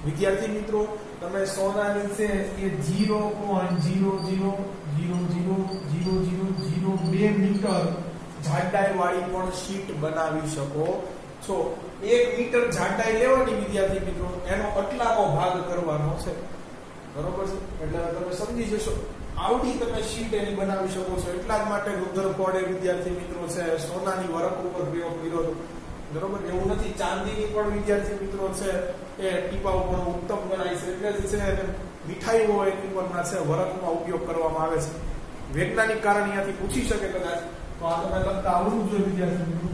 વિદ્યાર્થી મિત્રો, તમે સોના છે એ zero point zero zero zero zero zero zero zero બે મીટર જાડાઈ વાળી પણ શીટ બનાવી શકો છો. એક મીટર જાડાઈ લેવાની વિદ્યાર્થી મિત્રો, એનો અટલામો ભાગ કરવાનો છે. બરોબર છે? એટલે તમે સમજી જશો. આવડી તમે શીટ એની બનાવી શકો છો. એટલા જ માટે રુદ્રપોળે વિદ્યાર્થી મિત્રો છે, સોનાની વરખ ઉપર પ્રયોગ કર્યો હતો બરોબર? એવું નથી. ચાંદીની પણ વિદ્યાર્થી મિત્રો છે, એ ટીપા ઉપર ઉત્તમ ગણાય છે. એટલે જ છે એને મીઠાઈઓ એની ઉપરના છે વરખમાં ઉપયોગ કરવામાં આવે છે. વૈજ્ઞાનિક કારણ અહીંયાથી પૂછી શકે કદાચ. તો આ તમે લગતા આવડવું જોઈએ વિદ્યાર્થી મિત્રો.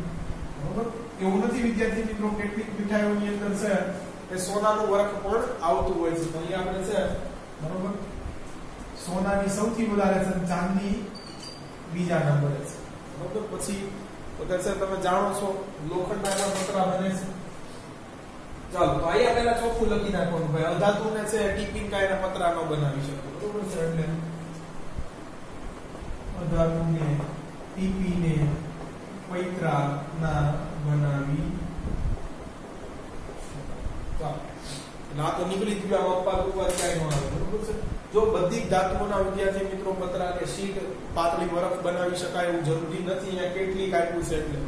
બરોબર? એવું નથી વિદ્યાર્થી મિત્રો, કેટલીક મીઠાઈઓની અંદર છે, એ સોનાનું વરખ પણ આવતું હોય છે. અહીંયા આપણે છે, બરોબર? સોનાની સૌથી વધારે છે, ચાંદી બીજા નંબરે છે. બરોબર? પછી વગર સર તમે જાણો છો, લોખંડના પતરા બને છે. ચાલો, તો અહીંયા પહેલા ચોખ્ખું લખી નાખવાનું ભાઈ. અધાતુને છે ટીપિંગ ના પતરા નો બનાવી શકો. બરોબર છે, એટલે અધાતુને ટીપીને પૈત્રા ના બનાવી ચાલો. ના તો નીકળી ગયું, આ પપ્પા ઉપવાદ કાય ન આવે. બરોબર છે? જો બધી જ ધાતુઓના વિદ્યાર્થી મિત્રો પતરા કે શીટ પાતળી બરફ બનાવી શકાય એવું જરૂરી નથી અહીંયા કેટલીક આપ્યું છે એટલે.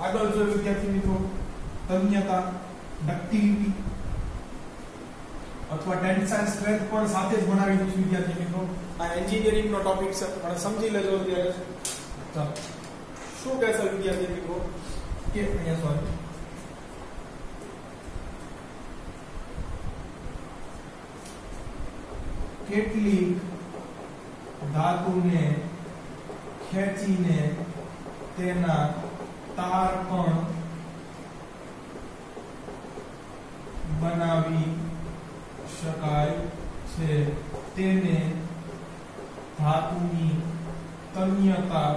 આગળ જો વિદ્યાર્થી મિત્રો તન્યતા ડક્ટિલિટી અથવા ટેન્સાઇલ સ્ટ્રેન્થ પણ સાથે જ બનાવી દઈશું વિદ્યાર્થી મિત્રો. આ એન્જિનિયરિંગ નો ટોપિક છે. પણ સમજી લેજો અત્યારે. ચાલો. શું કહેશે વિદ્યાર્થી મિત્રો? કે અહીંયા સોરી કેટલીક ધાતુને ખેંચીને તેના તાર પણ બનાવી શકાય છે. તેને ધાતુની તન્યતા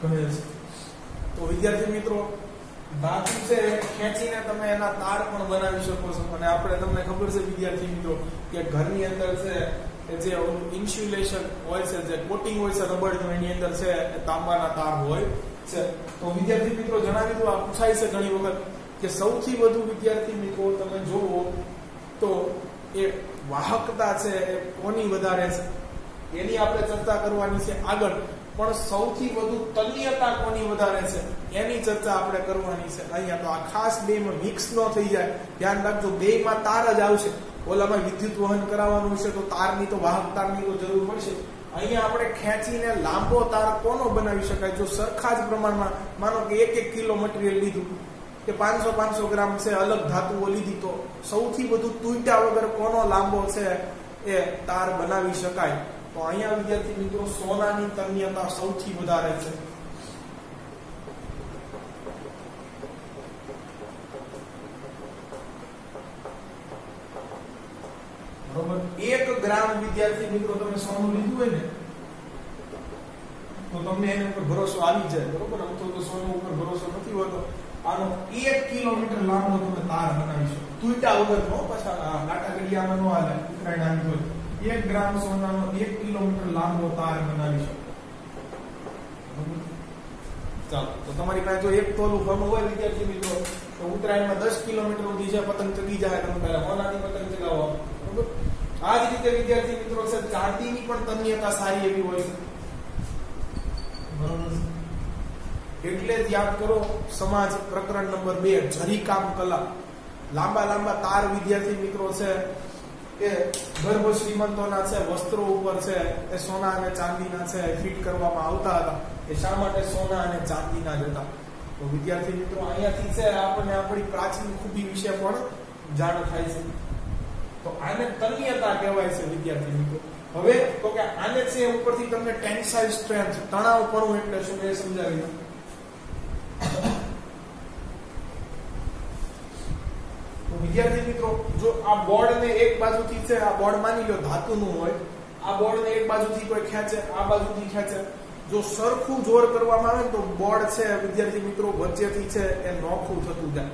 કહે છે. તો વિદ્યાર્થી મિત્રો ધાતુ છે, ખેંચીને તમે એના તાર પણ બનાવી શકો છો. અને આપણે તમને ખબર છે વિદ્યાર્થી મિત્રો કે ઘરની અંદર છે જે ઇન્સ્યુલેશન હોય છે, જે કોટિંગ હોય છે રબરનું એની અંદર છે તાંબાના તાર હોય છે. તો વિદ્યાર્થી મિત્રો, જણાવી દઉં, આ પૂછાય છે ઘણી વખત કે સૌથી વધુ વિદ્યાર્થી મિત્રો તમે જુઓ તો એ વાહકતા છે, એ કોની વધારે છે? એની આપણે ચર્ચા કરવાની છે આગળ. પણ સૌથી વધુ તન્યતા કોની વધારે છે? એની ચર્ચા આપણે કરવાની છે. અહીંયા તો આ ખાસ બે માં મિક્સ ન થઈ જાય. ધ્યાન રાખજો બે માં તાર જ આવશે. ઓલામાં વિદ્યુત વહન કરાવવાનું હશે તો તારની તો વાહક તારની તો જરૂર પડશે અહીંયા આપણે ખેંચીને લાંબો તાર કોનો બનાવી શકાય? જો સરખા જ પ્રમાણમાં, માનો કે એક એક કિલો મટીરિયલ લીધું, કે પાંચસો પાંચસો ગ્રામ છે, અલગ ધાતુઓ લીધી, તો સૌથી વધુ તૂટ્યા વગર કોનો લાંબો છે એ તાર બનાવી શકાય? તો અહીંયા વિદ્યાર્થી મિત્રો, સોનાની તન્યતા સૌથી વધારે છે. બરોબર? એક ગ્રામ વિદ્યાર્થી મિત્રો તમે સોનું લીધું હોય ને, તો તમને એના ઉપર ભરોસો આવી જાય, બરોબર? આમ તો સોનું ઉપર ભરોસો નથી હોતો. આનો એક કિલોમીટર લાંબો તમે તાર બનાવી શકો. તૂટ્યા વગર નો પાછા લાટા ગડિયામાં નો હાલે, ઉત્તરાયણ આવી હોય એક ગ્રામ સોનાનો એક કિલોમીટર લાંબો તાર બનાવી શકો ચાલો તો તમારી પાસે જો એક તોલું સોનું હોય વિદ્યાર્થી મિત્રો તો ઉત્તરાયણમાં દસ કિલોમીટર સુધી છે પતંગ ચગી જાય તમે પહેલા સોનાની પતંગ ચગાવો બરોબર આ જ રીતે વિદ્યાર્થી મિત્રો છે ચાંદીની પણ તન્યતા સારી એવી હોય છે એટલે જ યાદ કરો, સમાજ પ્રકરણ નંબર બે, જરીકામ કલા. લાંબા લાંબા તાર વિદ્યાર્થી મિત્રો છે કે ગર્ભ શ્રીમંતોના છે, વસ્ત્રો ઉપર છે, એ સોના અને ચાંદીના છે ફિટ કરવામાં આવતા હતા. એ શા માટે સોના અને ચાંદીના જ હતા? તો વિદ્યાર્થી મિત્રો, અહીંયાથી છે, આપણને આપણી પ્રાચીન ખૂબી વિશે પણ જાણ થાય છે. તો આને તન્યતા કહેવાય છે વિદ્યાર્થી મિત્રો. હવે, તો કે આને છે ઉપરથી તમને ટેન્સાઇલ સ્ટ્રેન્થ, તણાવ પરવું એટલે શું એ સમજાવી દઉં તો વિદ્યાર્થી મિત્રો, જો આ બોર્ડ ને એક બાજુથી છે, આ બોર્ડ માની લો ધાતુનું હોય, આ બોર્ડ ને એક બાજુથી કોઈ ખેંચે આ બાજુથી ખેંચે જો સરખું જોર કરવામાં આવે તો બોર્ડ છે, વિદ્યાર્થી મિત્રો, વચ્ચેથી છે, એ નોખું થતું જાય.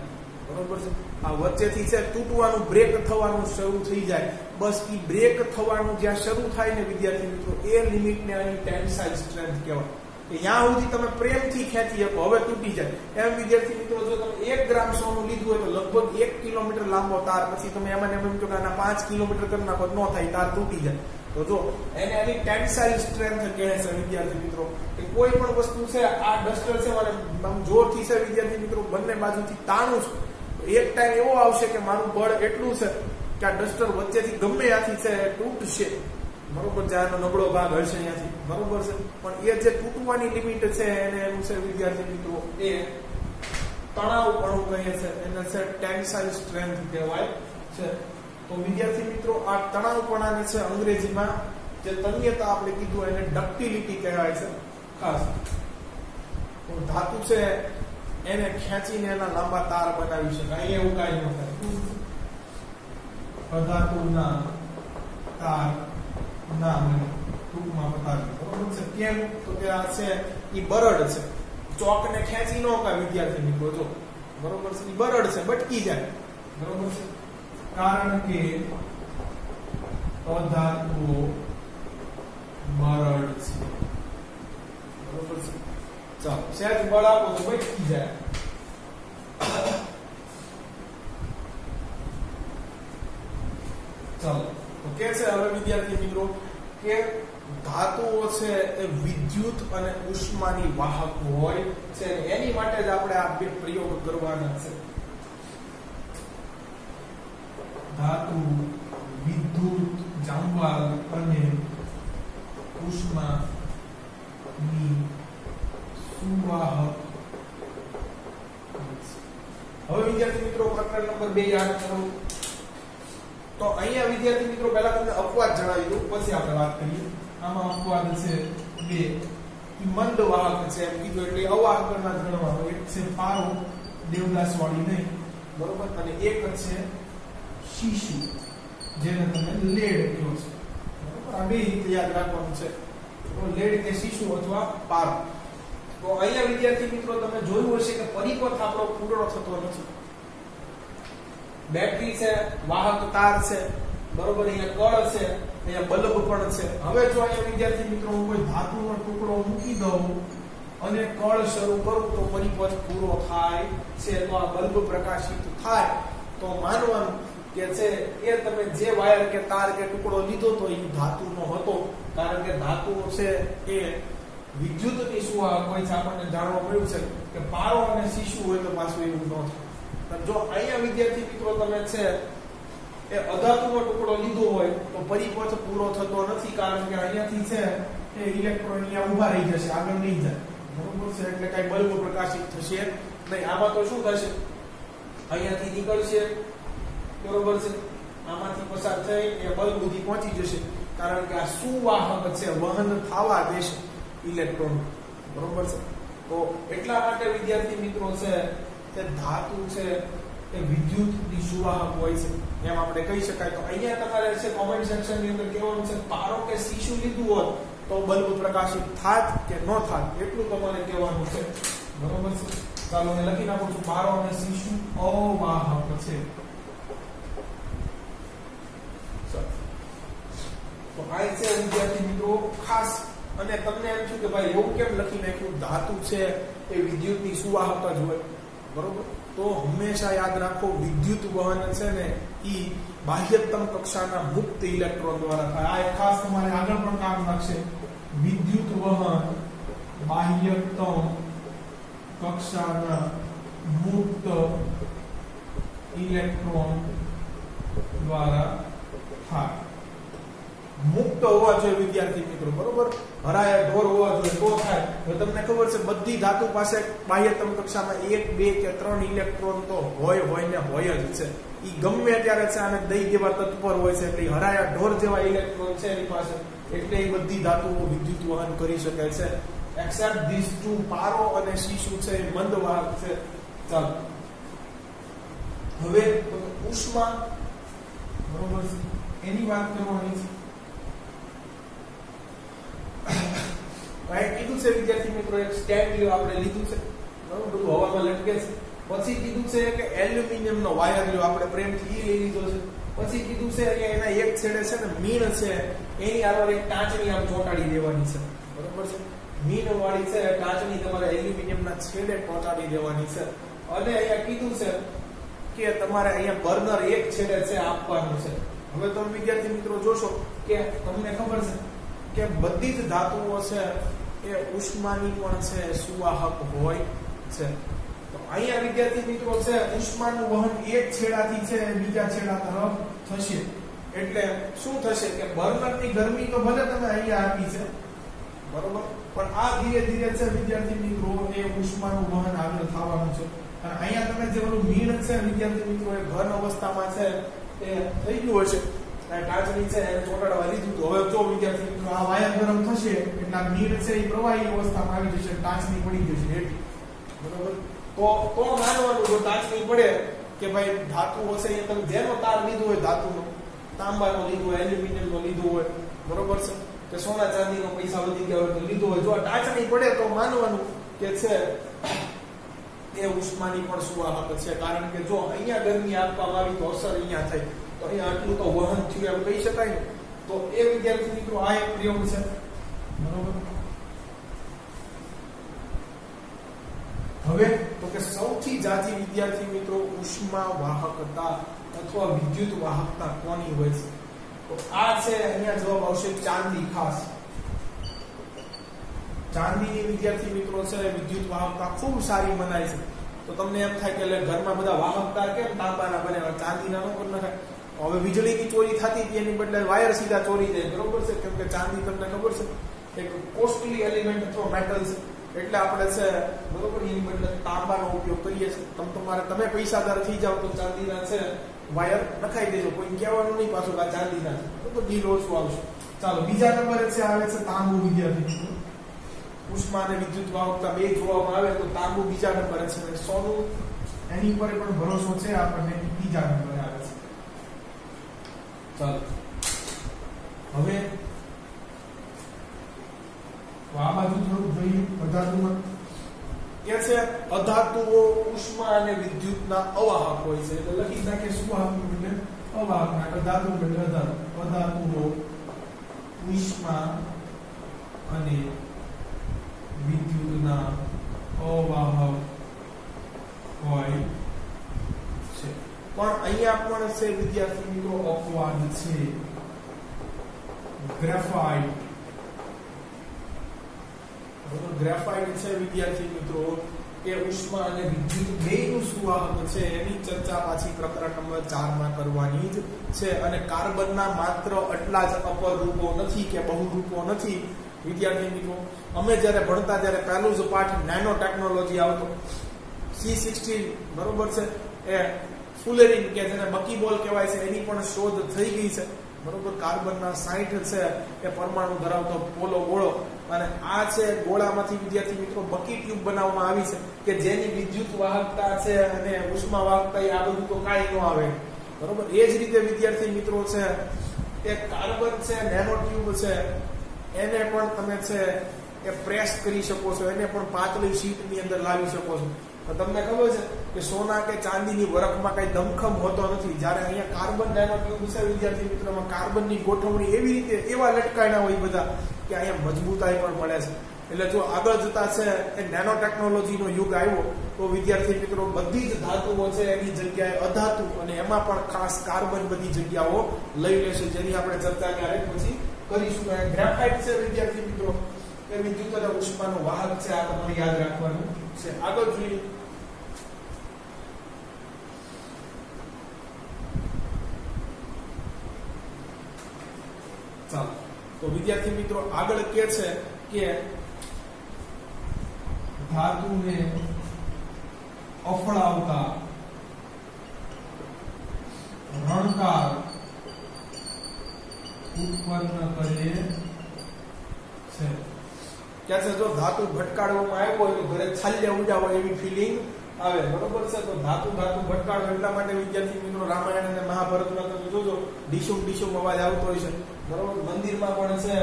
બરોબર છે? આ વચ્ચેથી છે, તૂટવાનું બ્રેક થવાનું શરૂ થઈ જાય. બસ એ બ્રેક થવાનું જ્યાં શરૂ થાય ને વિદ્યાર્થી મિત્રો, એ લિમિટને આની ટેન્સાઇલ સ્ટ્રેન્થ કહેવાય. કે ત્યાં સુધી તમે પ્રેમથી ખેંચી શકો, હવે તૂટી જાય. એમ વિદ્યાર્થી મિત્રો, જો તમે એક ગ્રામ સોનું લીધું હોય તો લગભગ એક કિલોમીટર લાંબો તાર, પછી તમે એમાં એમ કહો કે આના પાંચ કિલોમીટર કરી નાખો ન થાય, તાર તૂટી જાય. તો જો, એને એની ટેન્સાઇલ સ્ટ્રેન્થ કહે છે વિદ્યાર્થી મિત્રો, કે કોઈ પણ વસ્તુ છે, આ ડસ્ટર છે, મારે જોરથી છે વિદ્યાર્થી મિત્રો, બંને બાજુથી તાણું છું. એક ટાઈમ એવો આવશે કે મારું બળ એટલું છે કે આ ડસ્ટર વચ્ચેથી ગમે આથી છે, તૂટશે. બરોબર છે આનો નબળો ભાગ હશે અહીંયાથી. બરોબર છે? પણ એ જે તૂટવાની લિમિટ છે એને એનું છે, વિદ્યાર્થી મિત્રો, એ તણાવ પણ કહીએ છે, એને છે ટેન્સાઇલ સ્ટ્રેન્થ કહેવાય છે. તો વિદ્યાર્થી મિત્રો, આ તણાવપણાને છે, અંગ્રેજીમાં જે તન્યતા આપણે કીધું એને ડક્ટિલિટી કહેવાય છે, ખાસ. તો ધાતુ છે, એને ખેંચીને એના લાંબા તાર બનાવી શકાય. અહીંયા એવું કાંઈ ન થાય. અધાતુના તાર ના, મને ટૂંકમાં બતાવ્યું બરોબર છે? કેમ? તો કે આ છે એ બરડ છે. ચોકને ખેંચી ન કા વિદ્યાર્થી મિત્રો જો. બરોબર છે? એ બરડ છે, બટકી જાય. બરોબર છે? કારણ કે અધાતુઓ બરડ છે. બરોબર છે? ચાલો સહેજ બળ આપો તો બટકી જાય ચાલો તો કે છે હવે વિદ્યાર્થી મિત્રો, કે ધાતુઓ છે એ વિદ્યુત અને ઉષ્માની વાહક હોય છે એની માટે જ આપણે આ બે પ્રયોગ કરવાના છે. ધાતુ, વિદ્યુત, જાંબાલ અને ઉષ્માની સુવાહક હવે વિદ્યાર્થી મિત્રો, પ્રકરણ નંબર બે યાદ કરો. તો અહીંયા વિદ્યાર્થી મિત્રો પહેલા તમને અપવાદ જણાવી દઉં પછી આપણે વાત કરીએ. આમાં અપવાદ છે બે. મંદ વાહક છે એમ કીધું એટલે અવાહકના ગણવાનો એક છે પારો દેવદાસ વાળી નહીં. બરોબર? અને એક છે શીશી, જેને તમે લેડ કહો છો. બરોબર? આ બે રીતે યાદ રાખવાનું છે. તો લેડ કે શીશુ અથવા પારો. તો અહીંયા વિદ્યાર્થી મિત્રો તમે જોયું હશે કે પરિપથ આપણો પૂરો થતો નથી. બેટરી છે, વાહક તાર છે, બરોબર, અહીંયા કળ છે, અહીંયા બલ્બ પણ છે. હવે જો અહીંયા વિદ્યાર્થી મિત્રો હું કોઈ ધાતુનો ટુકડો મૂકી દઉં અને કળ શરૂ કરું, તો પરિપથ પૂરો થાય છે, તો આ બલ્બ પ્રકાશિત થાય. તો માનવાનું કે છે, એ તમે જે વાયર કે તાર કે ટુકડો લીધો તો એ ધાતુનો હતો. કારણ કે ધાતુ છે એ વિદ્યુતની શું છે આપણને જાણવા મળ્યું છે કે પારો અને શીશુ હોય તો પાછું એવું ન થાય. જો અહીંયા વિદ્યાર્થી મિત્રો તમે છે, એ અધાતુનો ટુકડો લીધો હોય, તો પરિપથ પૂરો થતો નથી કારણ કે અહીંયાથી છે, એ ઇલેક્ટ્રોન અહીંયા ઊભા રહી જશે, આગળ નહીં જાય. બરોબર છે? એટલે કઈ બલ્બ પ્રકાશિત થશે નહીં. આમાં તો શું થશે? અહીંયાથી નીકળશે. બરોબર છે? આમાંથી પસાર થઈ એ બલ્બ સુધી પહોંચી જશે. કારણ કે આ સુવાહક છે, વહન થવા દેશે ઇલેક્ટ્રોન બરોબર છે? તો એટલા માટે વિદ્યાર્થી મિત્રો છે તે ધાતુ છે, એ વિદ્યુતની સુવાહક હોય છે. એમ આપણે કહી શકાય. તો અહીંયા તમારે છે કોમેન્ટ સેક્શનની અંદર કહેવાનું છે, પારો કે શીશુ લીધું હોત, તો બલ્બ પ્રકાશિત થાત કે ન થાત? એટલું તમારે કહેવાનું છે. બરોબર છે? ચાલો હું લખી નાખું છું. પારો અને શીશુ અવાહક છે. તો આ છે વિદ્યાર્થી મિત્રો ખાસ. અને તમને એમ થયું કે ભાઈ, એવું કેમ લખી નાખ્યું? ધાતુ છે, એ વિદ્યુતની સુવાહક જ હોય. બરોબર? તો હંમેશા યાદ રાખો, વિદ્યુત વહન છે ને એ બાહ્યતમ કક્ષાના મુક્ત ઇલેક્ટ્રોન દ્વારા થાય. આ એક ખાસ તમારે આગળ પણ કામ લાગશે. વિદ્યુત વહન બાહ્યતમ કક્ષાના મુક્ત ઇલેક્ટ્રોન દ્વારા થાય. મુક્ત હોવા જોઈએ વિદ્યાર્થી મિત્રો, બરોબર? હરાયા ઢોર હોવા જોઈએ, તો થાય. તો તમને ખબર છે, બધી ધાતુ પાસે બાહ્યતમ કક્ષામાં એક, બે કે ત્રણ ઇલેક્ટ્રોન તો હોય હોય ને હોય જ છે. એ ગમે ત્યારે છે, આને દઈ દેવા તત્પર હોય છે, એટલે હરાયા ઢોર જેવા ઇલેક્ટ્રોન છે એની પાસે, એટલે એ બધી ધાતુઓ વિદ્યુત વહન કરી શકે છે. એક્સેપ્ટ ધીસ ટુ પારો અને શીશુ છે, એ મંદ વાહક છે. ચાલો. હવે ઉષ્મા, બરોબર એની વાત કરવાની છે કીધું છે વિદ્યાર્થી મિત્રો, એક સ્ટેન્ડ આપણે લીધું છે. બરોબર? બધું હવામાં લટકે છે. પછી કીધું છે કે એલ્યુમિનિયમ નો વાયર લ્યો, આપણે પ્રેમથી એ લઈ લીધો છે. પછી કીધું છે અહીંયા એના એક છેડે છે ને મીણ છે, એની આગળ એક કાચની આમ ચોંટાડી દેવાની છે. બરોબર છે? મીણ વાળી છે કાચની તમારે એલ્યુમિનિયમ ના છેડે ચોંટાડી દેવાની છે. અને અહીંયા કીધું છે કે તમારે અહીંયા બર્નર એક છેડે છે આપવાનું છે. હવે તમે વિદ્યાર્થી મિત્રો જોશો કે તમને ખબર છે કે બધી જ ધાતુઓ છે એ ઉષ્માની પણ છે, સુવાહક હોય છે. તો અહીંયા વિદ્યાર્થી મિત્રો છે, ઉષ્માનું વહન એક છેડાથી છે, બીજા છેડા તરફ થશે. એટલે શું થશે કે બર્નરની ગરમી તો ભલે તમે અહીંયા આપી છે, બરોબર? પણ આ ધીરે ધીરે છે વિદ્યાર્થી મિત્રો, એ ઉષ્માનું વહન આગળ થવાનું છે. અને અહીંયા તમે જે ઓલું મીણ છે વિદ્યાર્થી મિત્રો, એ ઘન અવસ્થામાં છે, એ થઈ ગયું હશે. છે એને ચોટાડવા લીધું હવે જો વિદ્યાર્થી આ વાયર ગરમ થશે, એટલે આ છે એ પ્રવાહી અવસ્થામાં આવી જશે ટાંચની પડી જશે હેઠી. બરોબર? તો તો માનવાનું જો ટાંચણી પડે કે ભાઈ ધાતુ હશે એ તમે જેનો તાર લીધો હોય ધાતુનો, તાંબાનો લીધો હોય, એલ્યુમિનિયમનો લીધો હોય, બરોબર છે? કે સોના ચાંદીનો પૈસા વધી ગયા હોય તો લીધો હોય. જો આ ટાંચણી પડે તો માનવાનું કે છે, એ ઉષ્માની પણ સુવાહક છે. કારણ કે જો અહીંયા ગરમી આપવામાં આવી તો અસર અહીંયા થઈ તો આટલું તો વહન થયું એમ કહી શકાય ને. તો એ વિદ્યાર્થી મિત્રો, આ એક પ્રયોગ છે. બરોબર? હવે, તો કે સૌથી જાજી વિદ્યાર્થી મિત્રો, ઉષ્મા વાહકતા અથવા વિદ્યુત વાહકતા કોની હોય છે? તો આ છે, અહીંયા જવાબ આવશે ચાંદી ખાસ. ચાંદીની વિદ્યાર્થી મિત્રો છે વિદ્યુત વાહકતા ખૂબ સારી મનાય છે. તો તમને એમ થાય કે ઘરમાં બધા વાહકતા કેમ તાંબાના બને, ચાંદીના નો પણ થાય હવે વીજળીની ચોરી થતી હતી, એની બદલે વાયર સીધા ચોરી જાય બરોબર છે? કેમ કે ચાંદી તમને ખબર છે? એક કોસ્ટલી એલિમેન્ટ અથવા મેટલ છે. એટલે આપણે છે, બરોબર, એની બદલે તાંબાનો ઉપયોગ કરીએ છીએ. તમે તમારે, તમે પૈસાદાર થઈ જાવ તો ચાંદીના છે વાયર નખાઈ દેજો. કોઈ કહેવાનું નહીં પાછું આ ચાંદીના છે. તો બિલ ઓછું આવશે. ચાલો, બીજા નંબરે છે, આવે છે તાંબુ વિદ્યાર્થી ઉષ્મા અને વિદ્યુત વાહકતા બે જોવામાં આવે, તો તાંબુ બીજા નંબરે છે. સોનું, એની પર પણ ભરોસો છે આપણને બીજા નંબરે ચાલો. હવે આ બાજુ થોડું જોઈએ પદાર્થમાં કે છે, અધાતુઓ ઉષ્મા અને વિદ્યુતના અવાહક હોય છે. એટલે લખી નાખે સુવાહક એટલે અવાહક ના ધાતુ એટલે અધાતુ. અધાતુઓ ઉષ્મા અને વિદ્યુતના અવાહક હોય. પણ અહીંયા પણ છે વિદ્યાર્થી મિત્રો અપવાદ છે. ગ્રેફાઇટ ગ્રેફાઇટ છે વિદ્યાર્થી મિત્રો, કે ઉષ્મા અને વિદ્યુત બેયનું સુવાહક છે, એની ચર્ચા પાછી પ્રકરણ નંબર 4 માં કરવાની જ છે. અને કાર્બનના માત્ર આટલા જ અપર રૂપો નથી કે બહુ રૂપો નથી. વિદ્યાર્થી મિત્રો, અમે જ્યારે ભણતા ત્યારે પહેલું જ પાઠ નેનો ટેકનોલોજી આવતો. સી સિક્સટી બરોબર છે? એ ફુલેરિન કે જેને બકીબોલ કહેવાય છે, એની પણ શોધ થઈ ગઈ છે. બરોબર, કાર્બનના સાઈઠ છે એ પરમાણુ ધરાવતો પોલો ગોળો. અને આ છે ગોળામાંથી, વિદ્યાર્થી મિત્રો, બકી ટ્યુબ બનાવવામાં આવી છે કે જેની વિદ્યુત વાહકતા છે અને ઉષ્મા વાહકતા આ બધું તો કાંઈ ન આવે. બરોબર, એ જ રીતે વિદ્યાર્થી મિત્રો છે, એ કાર્બન છે, નેનો ટ્યુબ છે, એને પણ તમે છે, એ પ્રેસ કરી શકો છો. એને પણ પાતળી શીટની અંદર લાવી શકો છો. તમને ખબર છે કે સોના કે ચાંદીની વરખમાં કઈ દમખમ હોતો નથી. જ્યારે અહીંયા કાર્બન ટ્યુબ છે વિદ્યાર્થી મિત્રોમાં કાર્બનની ગોઠવણી એવી રીતે એવા લટકાયના હોય બધા કે અહીંયા મજબૂતાઈ પણ મળે છે. એટલે જો આગળ જતા છે એ નેનો ટેકનોલોજીનો યુગ આવ્યો, તો વિદ્યાર્થી મિત્રો બધી જ ધાતુઓ છે એની જગ્યાએ અધાતુ અને એમાં પણ ખાસ કાર્બન બધી જગ્યાઓ લઈ લેશે. જેની આપણે ચર્ચા ક્યારેક પછી કરીશું. ગ્રેફાઇટ છે વિદ્યાર્થી મિત્રો. એ વિદ્યુત અને ઉષ્માનું વાહક છે, આ તમારે યાદ રાખવાનું છે. આગળ જોઈએ. તો વિદ્યાર્થી મિત્રો આગળ કે છે કે ધાતુને અફળાવતા રણકાર ઉત્પન્ન કરે છે. કે છે, જો ધાતુ ભટકાડવામાં આવ્યો હોય તો ઘરે છાલ્યા ઉજા હોય એવી ફિલિંગ આવે. બરોબર છે? તો ધાતુ ધાતુ ભટકાડો એટલા માટે વિદ્યાર્થી મિત્રો રામાયણ અને મહાભારતમાં તમે જોજો, ડીશુમ ડીશુમ અવાજ આવતો હોય છે. બરોબર? મંદિરમાં પણ છે,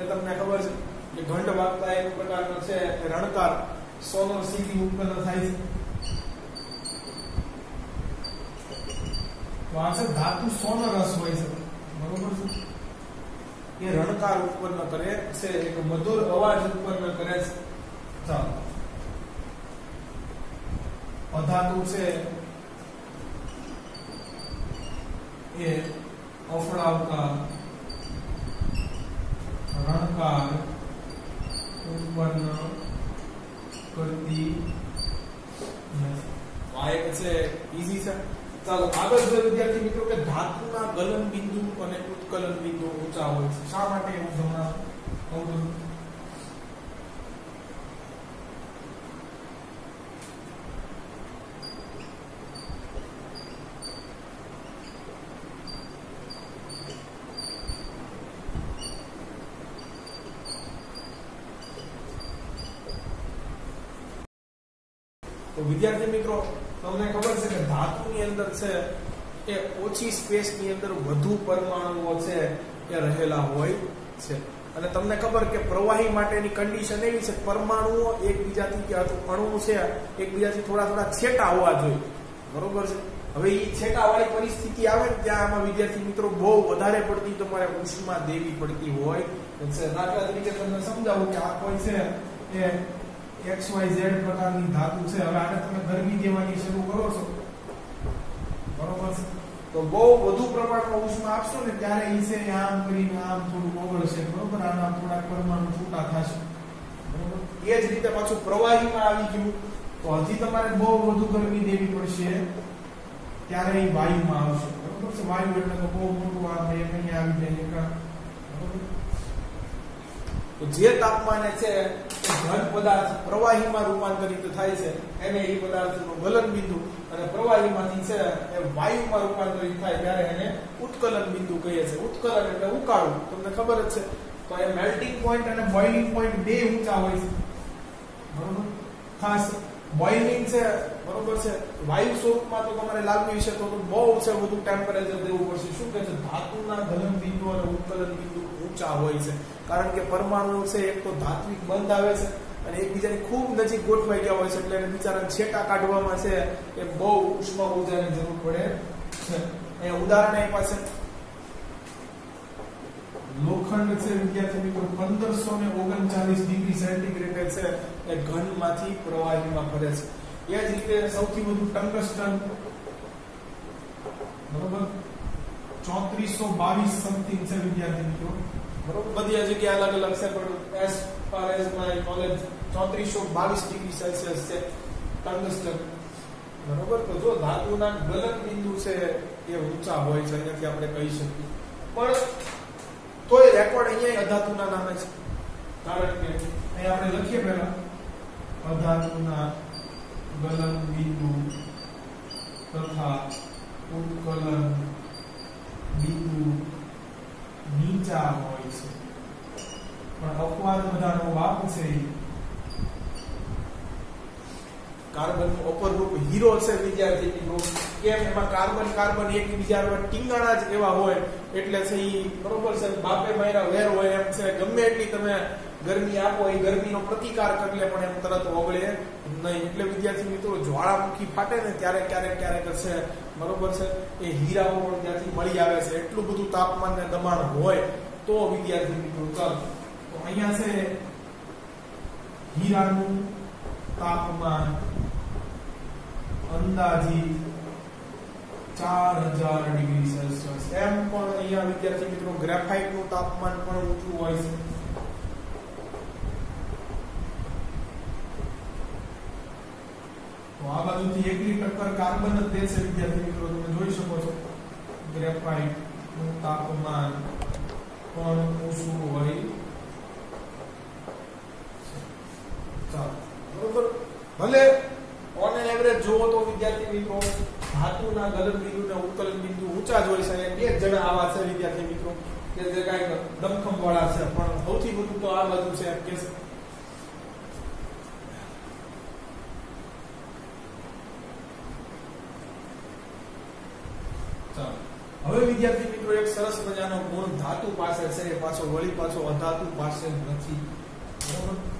એ તમને ખબર છે કે ઘંટ વાગતા એક પ્રકારનો છે, રણકાર. સોનો સીધી ઉત્પન્ન થાય છે. તો આ છે ધાતુ સોનો રસ હોય છે. બરોબર છે? એ રણકાર ઉત્પન્ન કરે છે એક મધુર અવાજ ઉત્પન્ન કરે છે ચાલો અધાતુ છે એ અફળાવતા રણકાર ઉત્પન્ન કરતી નથી આ એક છે ઈઝી છે ચાલો, આગળ જોઈએ વિદ્યાર્થી મિત્રો કે ધાતુના ગલન બિંદુ અને ઉત્કલન બિંદુ ઊંચા હોય છે. શા માટે એવું જણાવ કહું છું તો વિદ્યાર્થી મિત્રો તમને ખબર છે કે ધાતુની અંદર છે, એ ઓછી સ્પેસની અંદર વધુ પરમાણુઓ છે, એ રહેલા હોય છે. અને તમને ખબર કે પ્રવાહી માટેની કન્ડિશન એવી છે, પરમાણુઓ એકબીજાથી કે અણુ છે, એકબીજાથી થોડા થોડા છેટા હોવા જોઈએ. બરોબર છે? હવે એ છેટાવાળી પરિસ્થિતિ આવે ને ત્યાં આમાં વિદ્યાર્થી મિત્રો બહુ વધારે પડતી તમારે ઉષ્મા દેવી પડતી હોય. છે દાખલા તરીકે તમને સમજાવું કે આ કોઈ છે, એ એક્સ વાય ઝેડ પ્રકારની ધાતુ છે. હવે આને તમે ગરમી દેવાની શરૂ કરો છો. બરોબર તો બહુ વધુ પ્રમાણમાં ઉષ્મા આપશો ને ત્યારે ઈ આમ કરીને આમ થોડું ઓગળશે, બરોબર? આના થોડાક પરમાણુ છૂટા થશે. એ જ રીતે પાછું પ્રવાહીમાં આવી ગયું. તો હજી તમારે બહુ વધુ ગરમી દેવી પડશે ત્યારે એ વાયુમાં આવશે. બરોબર છે? વાયુ એટલે તો બહુ મોટું આ એક અહીંયા આવી જાય એક તો જે તાપમાને છે ઘન પદાર્થ પ્રવાહીમાં રૂપાંતરિત થાય છે, એને એ પદાર્થનું ગલન બિંદુ અને પ્રવાહીમાંથી છે એ વાયુમાં રૂપાંતરિત થાય ત્યારે એને ઉત્કલન બિંદુ કહીએ છીએ ઉત્કલન એટલે ઉકાળવું તમને ખબર જ છે. તો એ મેલ્ટિંગ પોઈન્ટ અને બોઇલિંગ પોઈન્ટ બે ઊંચા હોય છે. બરોબર? ખાસ બોઇલિંગ છે, બરોબર છે. વાયુ સ્વરૂપમાં તો તમારે લાગણી છે, તો બહુ છે, બધું ટેમ્પરેચર દેવું પડશે. શું કહે છે? ધાતુના ગલન બિંદુ અને ઉત્કલન બિંદુ ઊંચા હોય છે. કારણ કે પરમાણુ છે, એક તો ધાત્વિક બંધ આવે છે અને એકબીજાની ખૂબ નજીક ગોઠવાઈ ગયા હોય છે, એટલે બિચારાને બિચારા છેટા કાઢવામાં છે એ બહુ ઉષ્મા ઉર્જાની જરૂર પડે છે. અહીંયા ઉદાહરણ આપ્યા છે. લોખંડ છે વિદ્યાર્થી મિત્રો? પંદરસો ને ઓગણચાલીસ ડિગ્રી સેન્ટીગ્રેડ છે એ ઘનમાંથી પ્રવાહીમાં ફરે છે. એ જ રીતે સૌથી વધુ ટંગસ્ટન બરોબર? ચોત્રીસો બાવીસ સમથિંગ છે વિદ્યાર્થી મિત્રો. બરોબર? બધી જગ્યાએ અલગ અલગ છે, પણ એસ પર એસ માય કોલેજ ચોત્રીસો બાવીસ ડિગ્રી સેલ્સિયસ છે ટંગસ્ટન. બરોબર? તો જો ધાતુના ગલન બિંદુ છે એ ઊંચા હોય છે, અહીંયાથી આપણે કહી શકીએ. પણ તોય રેકોર્ડ અહીંયા અધાતુના નામે છે. કારણ કે? અહીં આપણે લખીએ પહેલા. અધાતુના ગલન બિંદુ તથા ઉત્કલન બિંદુ નીચા હોય છે. પણ અપવાદ વધારો વાપ છે કાર્બનનું અપર ગ્રુપ હીરો છે વિદ્યાર્થી મિત્રો કેમ? એમાં કાર્બન કાર્બન એકબીજા પર ટીંગાણા જ એવા હોય. એટલે છે ઈ બરોબર છે. બાપે માયરા વેર હોય એમ છે. ગમે એટલી તમે ગરમી આપો એ ગરમીનો પ્રતિકાર કરી લે, પણ એમ તરત ઓગળે નહીં. એટલે વિદ્યાર્થી મિત્રો, જ્વાળામુખી ફાટે ને ત્યારે ક્યારેક ક્યારેક છે બરોબર છે? એ હીરાઓ પણ ત્યાંથી મળી આવે છે. એટલું બધું તાપમાન ને દબાણ હોય તો વિદ્યાર્થી મિત્રો, ચાલો. તો અહીંયા છે હીરાનું તાપમાન. અંદાજી ચાર હજાર ડિગ્રી સેલ્સિયસ. એમ પણ અહીંયા વિદ્યાર્થી મિત્રો ગ્રેફાઇટનું તાપમાન પણ ઊંચું હોય છે. તો આ બાજુથી એકની ટક્કર કાર્બન જ દેશે વિદ્યાર્થી મિત્રો, તમે જોઈ શકો છો. ગ્રેફાઇટનું તાપમાન પણ ઓછું હોય ચાલો. બરોબર? ભલે ઓન એવરેજ જોવો તો વિદ્યાર્થી મિત્રો, ધાતુના ગલન બિંદુ અને ઉત્કલન બિંદુ ઊંચા જ હોય છે બે જ જણા આવા છે વિદ્યાર્થી મિત્રો, કે જે કાંઈક દમખમ વાળા છે. પણ સૌથી વધુ તો આ બાજુ છે કે હવે વિદ્યાર્થી મિત્રો, એક સરસ મજાનો ગુણ ધાતુ પાસે છે. પાછો વળી પાછો અધાતુ પાસે નથી. બરાબર?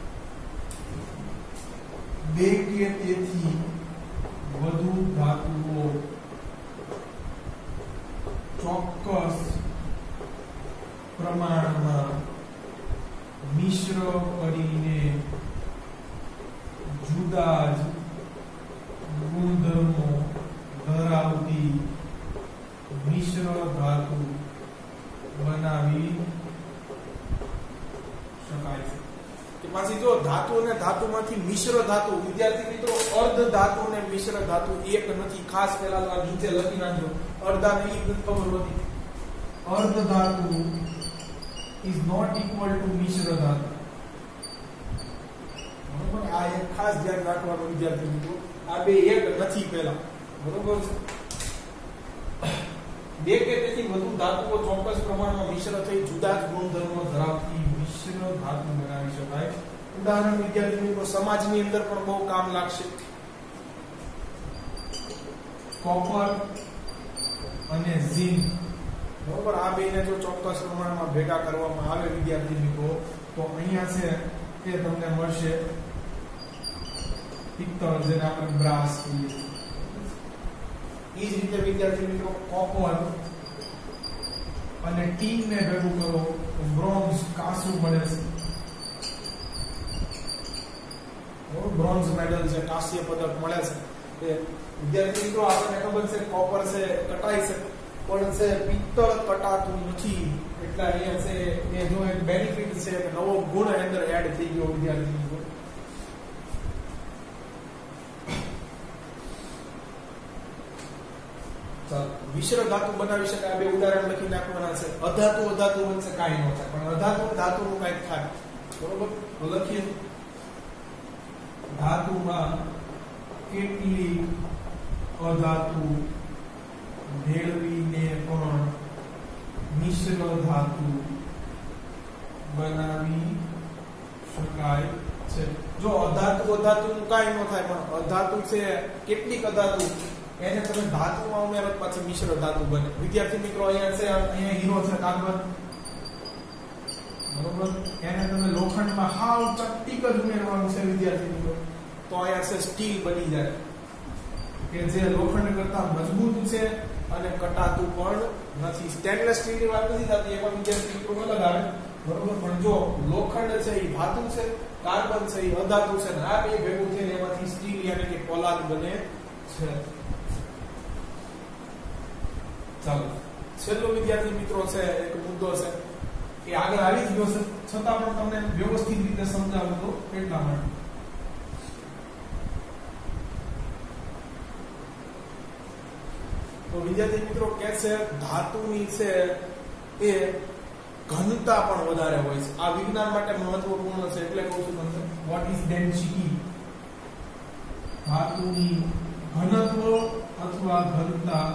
બે કે તેથી વધુ ધાતુઓ ચોક્કસ પ્રમાણમાં મિશ્ર કરીને જુદા જ ગુણધર્મો ધરાવતી મિશ્ર ધાતુ બનાવી શકાય છે. કે પાછી જો ધાતુ અને ધાતુમાંથી મિશ્ર ધાતુ વિદ્યાર્થી મિત્રો અર્ધ ધાતુ અને મિશ્ર ધાતુ એક નથી. ખાસ પહેલા આ નીચે લખી નાખજો. અર્ધા ને ઈ ખબર હોતી. અર્ધ ધાતુ ઇઝ નોટ ઇક્વલ ટુ મિશ્ર ધાતુ. બરોબર? આ એક ખાસ ધ્યાન રાખવાનું વિદ્યાર્થી મિત્રો. આ બે એક નથી પહેલા. બરોબર છે? બે કે તેથી વધુ ધાતુઓ ચોક્કસ પ્રમાણમાં મિશ્ર થઈ જુદા જ ગુણધર્મો ધરાવતી મિશ્ર ધાતુ ઉદાહરણ વિદ્યાર્થી મિત્રો સમાજની અંદર પણ બહુ કામ લાગશે. કોપર અને ઝીંક બરોબર? આ બેને જો ચોક્કસ પ્રમાણમાં ભેગા કરવામાં આવે વિદ્યાર્થી મિત્રો, તો અહીંયા છે તે તમને મળશે. પિત્તળ જેને આપણે બ્રાસ કહીએ એ જ રીતે વિદ્યાર્થી મિત્રો કોપર અને ટીમ ને ભેગું કરો, તો બ્રોન્ઝ કાંસુ મળે છે. બ્રોન્ઝ મેડલ છે, કાંસ્ય પદક મળે છે. એ વિદ્યાર્થી મિત્રો આપણને ખબર છે કોપર છે કટાય છે. પણ છે, પિત્તળ કટાતું નથી. એટલે અહીંયા છે, એ એક બેનિફિટ છે નવો ગુણ અંદર એડ થઈ ગયો વિદ્યાર્થી મિશ્ર ધાતુ બનાવી શકાય. બે ઉદાહરણ લખી નાખવાના છે. અધાતુ અધાતુ બનશે કાંઈ ન થાય. પણ અધાતુ, ધાતુનું કાંઈક થાય. બરોબર? લખીએ. ધાતુમાં કેટલી અધાતુ મેળવીને પણ મિશ્ર ધાતુ બનાવી શકાય છે. જો અધાતુ અધાતુ કાંઈ ન થાય, પણ અધાતુ છે, કેટલીક અધાતુ, એને તમે ધાતુમાં ઉમેરો પછી મિશ્ર ધાતુ બને. વિદ્યાર્થી મિત્રો, અહીંયા છે, અહીંયા હીરો છે કાર્બન બરોબર? એને તમે લોખંડમાં હાવ ચપટીક જ ઉમેરવાનું છે, વિદ્યાર્થી મિત્રો. તો અહીંયા છે સ્ટીલ બની જાય કે જે લોખંડ કરતા મજબૂત છે અને કટાતું પણ નથી સ્ટેનલેસ સ્ટીલની વાત નથી થતી એમાં વિદ્યાર્થી મિત્રો અલગ આવે બરોબર પણ જો લોખંડ છે એ ધાતુ છે કાર્બન છે એ અધાતુ છે ને આ બે ભેગું થઈને એમાંથી સ્ટીલ યાની કે પોલાદ બને છે ચાલો છેલ્લો વિદ્યાર્થી મિત્રો છે એક મુદ્દો છે એ આગળ આવી જ ગયો છે છતાં પણ તમને વ્યવસ્થિત રીતે સમજાવું તો એટલા માટે તો વિદ્યાર્થી મિત્રો કે છે, ધાતુની છે એ ઘનતા પણ વધારે હોય છે. આ વિજ્ઞાન માટે મહત્વપૂર્ણ છે એટલે કહું છું તમને વોટ ઇઝ ડેન્સિટી ધાતુની ઘનત્વ અથવા ઘનતા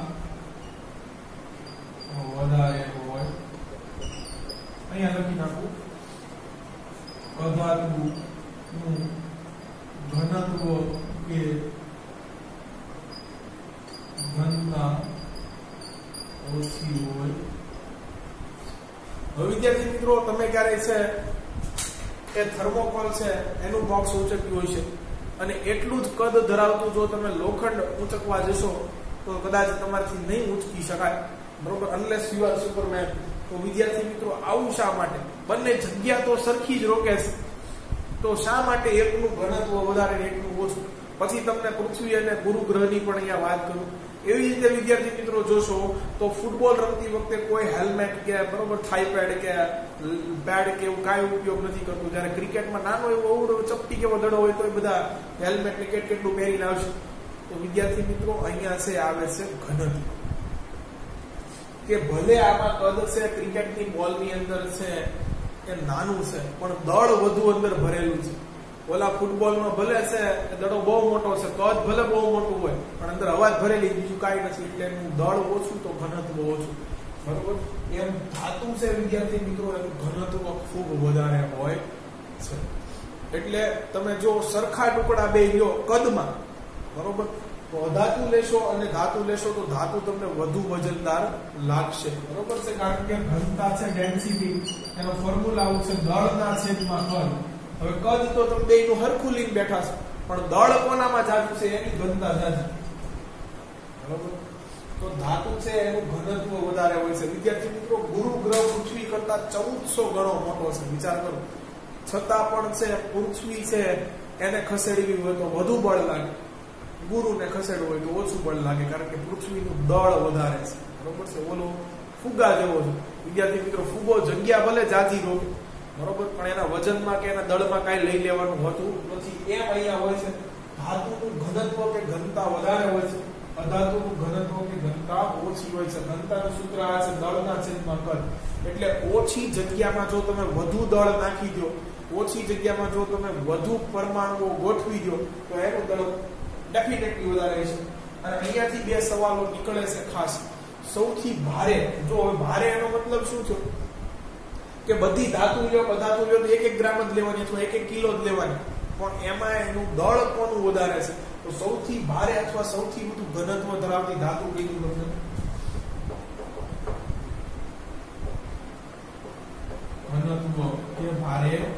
વધારે હોય. અહીંયા લખી નાખું. પદાર્થનું ઘનત્વ કે ઘનતા ઓછી હોય હવે વિદ્યાર્થી મિત્રો, તમે ક્યારે છે એ થર્મોકોલ છે, એનું બોક્સ ઉંચક્યું હોય છે અને એટલું જ કદ ધરાવતું જો તમે લોખંડ ઉંચકવા જશો, તો કદાચ તમારાથી નહીં ઉંચકી શકાય. બરોબર? અનલેસ યુ આર સુપરમેન તો વિદ્યાર્થી મિત્રો, આવું શા માટે? બંને જગ્યા તો સરખી જ રોકે છે તો શા માટે એકનું ઘનત્વ વધારે એકનું ઓછું? પછી તમને પૃથ્વી અને ગુરુ ગ્રહની પણ અહીંયા વાત કરું. એવી રીતે વિદ્યાર્થી મિત્રો જોશો તો ફૂટબોલ રમતી વખતે કોઈ હેલ્મેટ કે બરોબર થાઈ પેડ કે પેડ કે એવું કાંઈ ઉપયોગ નથી કરતું. જ્યારે ક્રિકેટમાં નાનો એવો અવડો ચપટી કેવો દડો હોય તો એ બધા હેલ્મેટ ને કેટલું પહેરીને આવશે. તો વિદ્યાર્થી મિત્રો અહીંયા છે, આવે છે ઘનત્વ કે ભલે આમાં કદ છે, ક્રિકેટની બોલની અંદર છે, એ નાનું છે, પણ દળ વધુ અંદર ભરેલું છે. ઓલા ફૂટબોલમાં ભલે છે દડો બહુ મોટો છે કદ ભલે બહુ મોટું હોય, પણ અંદર અવાજ ભરેલી, બીજું કાંઈ નથી. એટલે એનું દળ ઓછું તો ઘનત્વ ઓછું. બરોબર? એમ ધાતુ છે વિદ્યાર્થી મિત્રો, એનું ઘનત્વ ખૂબ વધારે હોય છે. એટલે તમે જો સરખા ટુકડા બે લ્યો કદમાં, બરોબર? તો અધાતુ લેશો અને ધાતુ લેશો તો ધાતુ તમને વધુ વજનદાર લાગશે. બરોબર છે? કારણ કે ઘનતા છે ડેન્સિટી એનો ફોર્મ્યુલા આવું છે, દળના છેદમાં કદ. હવે કદ તો તમે બેયનું હરખું લઈને બેઠા છો. પણ દળ કોનામાં જાજુ છે એની ઘનતા જાજુ. બરોબર? તો ધાતુ છે એનું ઘનત્વ વધારે હોય છે. વિદ્યાર્થી મિત્રો, ગુરુ ગ્રહ પૃથ્વી કરતા ચૌદસો ગણો મોટો છે. વિચાર કરો. છતાં પણ છે, પૃથ્વી છે, એને ખસેડવી હોય તો વધુ બળ લાગે. ગુરુને ખસેડવું હોય તો ઓછું બળ લાગે, કારણ કે પૃથ્વીનું દળ વધારે છે. બરોબર છે? ઓલો ફુગા જેવો છે. વિદ્યાર્થી મિત્રો, ફુગો જગ્યા ભલે જાજી રોકે બરોબર? પણ એના વજનમાં કે એના દળમાં કાંઈ લઈ લેવાનું હોતું નથી. એમ અહીંયા હોય છે. ધાતુનું ઘનત્વ કે ઘનતા વધારે હોય છે. અધાતુનું ઘનત્વ કે ઘનતા ઓછી હોય છે. ઘનતાનું સૂત્ર આ છે, દળના છેદમાં કદ. એટલે ઓછી જગ્યામાં જો તમે વધુ દળ નાખી દો, ઓછી જગ્યામાં જો તમે વધુ પરમાણુઓ ગોઠવી દો, તો એનું દળ ડેફિનેટલી વધારે છે. અને અહીંયાથી બે સવાલો નીકળે છે ખાસ. સૌથી ભારે, જો હવે ભારે એનો મતલબ શું છે કે બધી ધાતુ લ્યો પધાતુ લ્યો તો એક એક ગ્રામ જ લેવાની અથવા એક એક કિલો જ લેવાની. પણ એમાં એનું દળ કોનું વધારે છે? તો સૌથી ભારે અથવા સૌથી વધુ ઘનત્વ ધરાવતી ધાતુ કીધું તમને? ઘનત્વ કે ભારે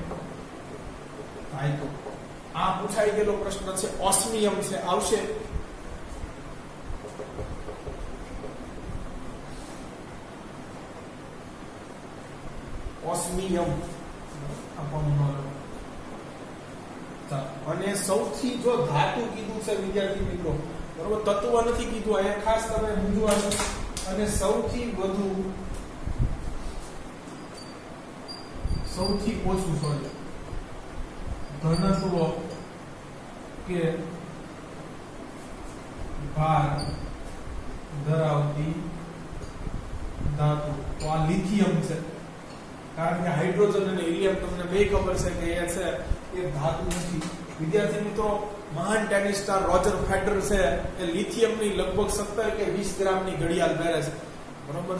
થાય તો? આ પૂછાઈ ગયેલો પ્રશ્ન છે ઓસ્મિયમ છે. આવશે. ઓસ્મિયમ આપવાનું અને સૌથી જો ધાતુ કીધું છે વિદ્યાર્થી મિત્રો બરોબર તત્વ નથી કીધું અહીંયા ખાસ તમે સમજવાનું અને સૌથી વધુ સૌથી ઓછું સોરી ઘનત્વ કે ભાર ધરાવતી ધાતુ. તો આ લિથિયમ છે. કારણ કે હાઇડ્રોજન અને હિલિયમ તમને બે ખબર છે કે એ છે, એ ધાતુ નથી. વિદ્યાર્થી મિત્રો મહાન ટેનિસ સ્ટાર રોજર ફેડર છે એ લિથિયમની લગભગ સત્તર કે વીસ ગ્રામની ઘડિયાળ પહેરે છે. બરોબર?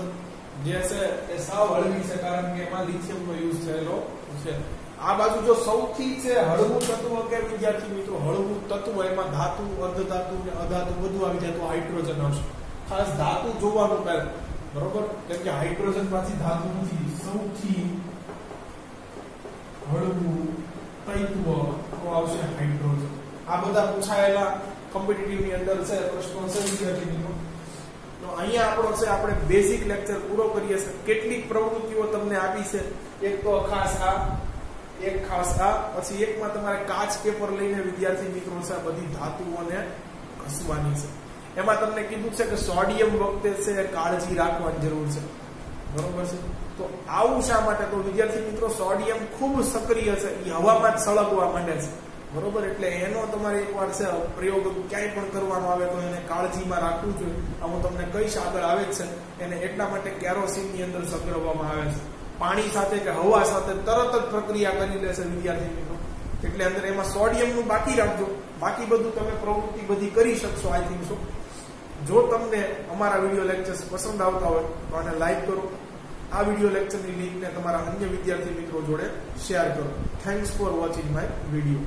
જે છે, એ સાવ હળવી છે કારણ કે એમાં લિથિયમનો યુઝ થયેલો છે. આ બાજુ જો સૌથી છે હળવું તત્વ કે વિદ્યાર્થી મિત્રો, હળવું તત્વ એમાં ધાતુ અર્ધ ધાતુ ને અધાતુ બધું આવી જાય તો હાઇડ્રોજન આવશે. ખાસ ધાતુ જોવાનું પહેલું. બરોબર? કેમ કે હાઇડ્રોજન પાછી ધાતુ નથી સૌથી હળવું તત્વ તો આવશે હાઇડ્રોજન આ બધા પૂછાયેલા કોમ્પિટિટિવની અંદર છે પ્રશ્નો છે વિદ્યાર્થીનો તો અહીંયા આપણો છે, આપણે બેઝિક લેક્ચર પૂરો કરીએ છીએ. કેટલીક પ્રવૃત્તિઓ તમને આપી છે. એક તો ખાસ આ, એક ખાસ આ. પછી એકમાં તમારે કાચ પેપર લઈને વિદ્યાર્થી મિત્રો છે બધી ધાતુઓને ઘસવાની છે. એમાં તમને કીધું છે કે સોડિયમ વખતે છે, કાળજી રાખવાની જરૂર છે. બરોબર છે? તો આવું શા માટે? તો વિદ્યાર્થી મિત્રો, સોડિયમ ખૂબ સક્રિય છે. એ હવામાં જ સળગવા માંડે છે. બરોબર? એટલે એનો તમારે એકવાર છે, પ્રયોગ ક્યાંય પણ કરવાનો આવે તો એને કાળજીમાં રાખવું જોઈએ. આ હું તમને કઈશ આગળ આવે જ છે. એને એટલા માટે કેરોસીનની અંદર સંગ્રહવામાં આવે છે. પાણી સાથે કે હવા સાથે તરત જ પ્રક્રિયા કરી લેશે વિદ્યાર્થી મિત્રો. એટલે અંદર એમાં સોડિયમનું બાકી રાખજો. બાકી બધું તમે પ્રવૃત્તિ બધી કરી શકશો આઈ થિંક સો જો તમને અમારા વીડિયો લેક્ચર્સ પસંદ આવતા હોય તો આને લાઈક કરો. આ વીડિયો લેક્ચરની લિંકને તમારા અન્ય વિદ્યાર્થી મિત્રો જોડે શેર કરો. Thanks for watching my video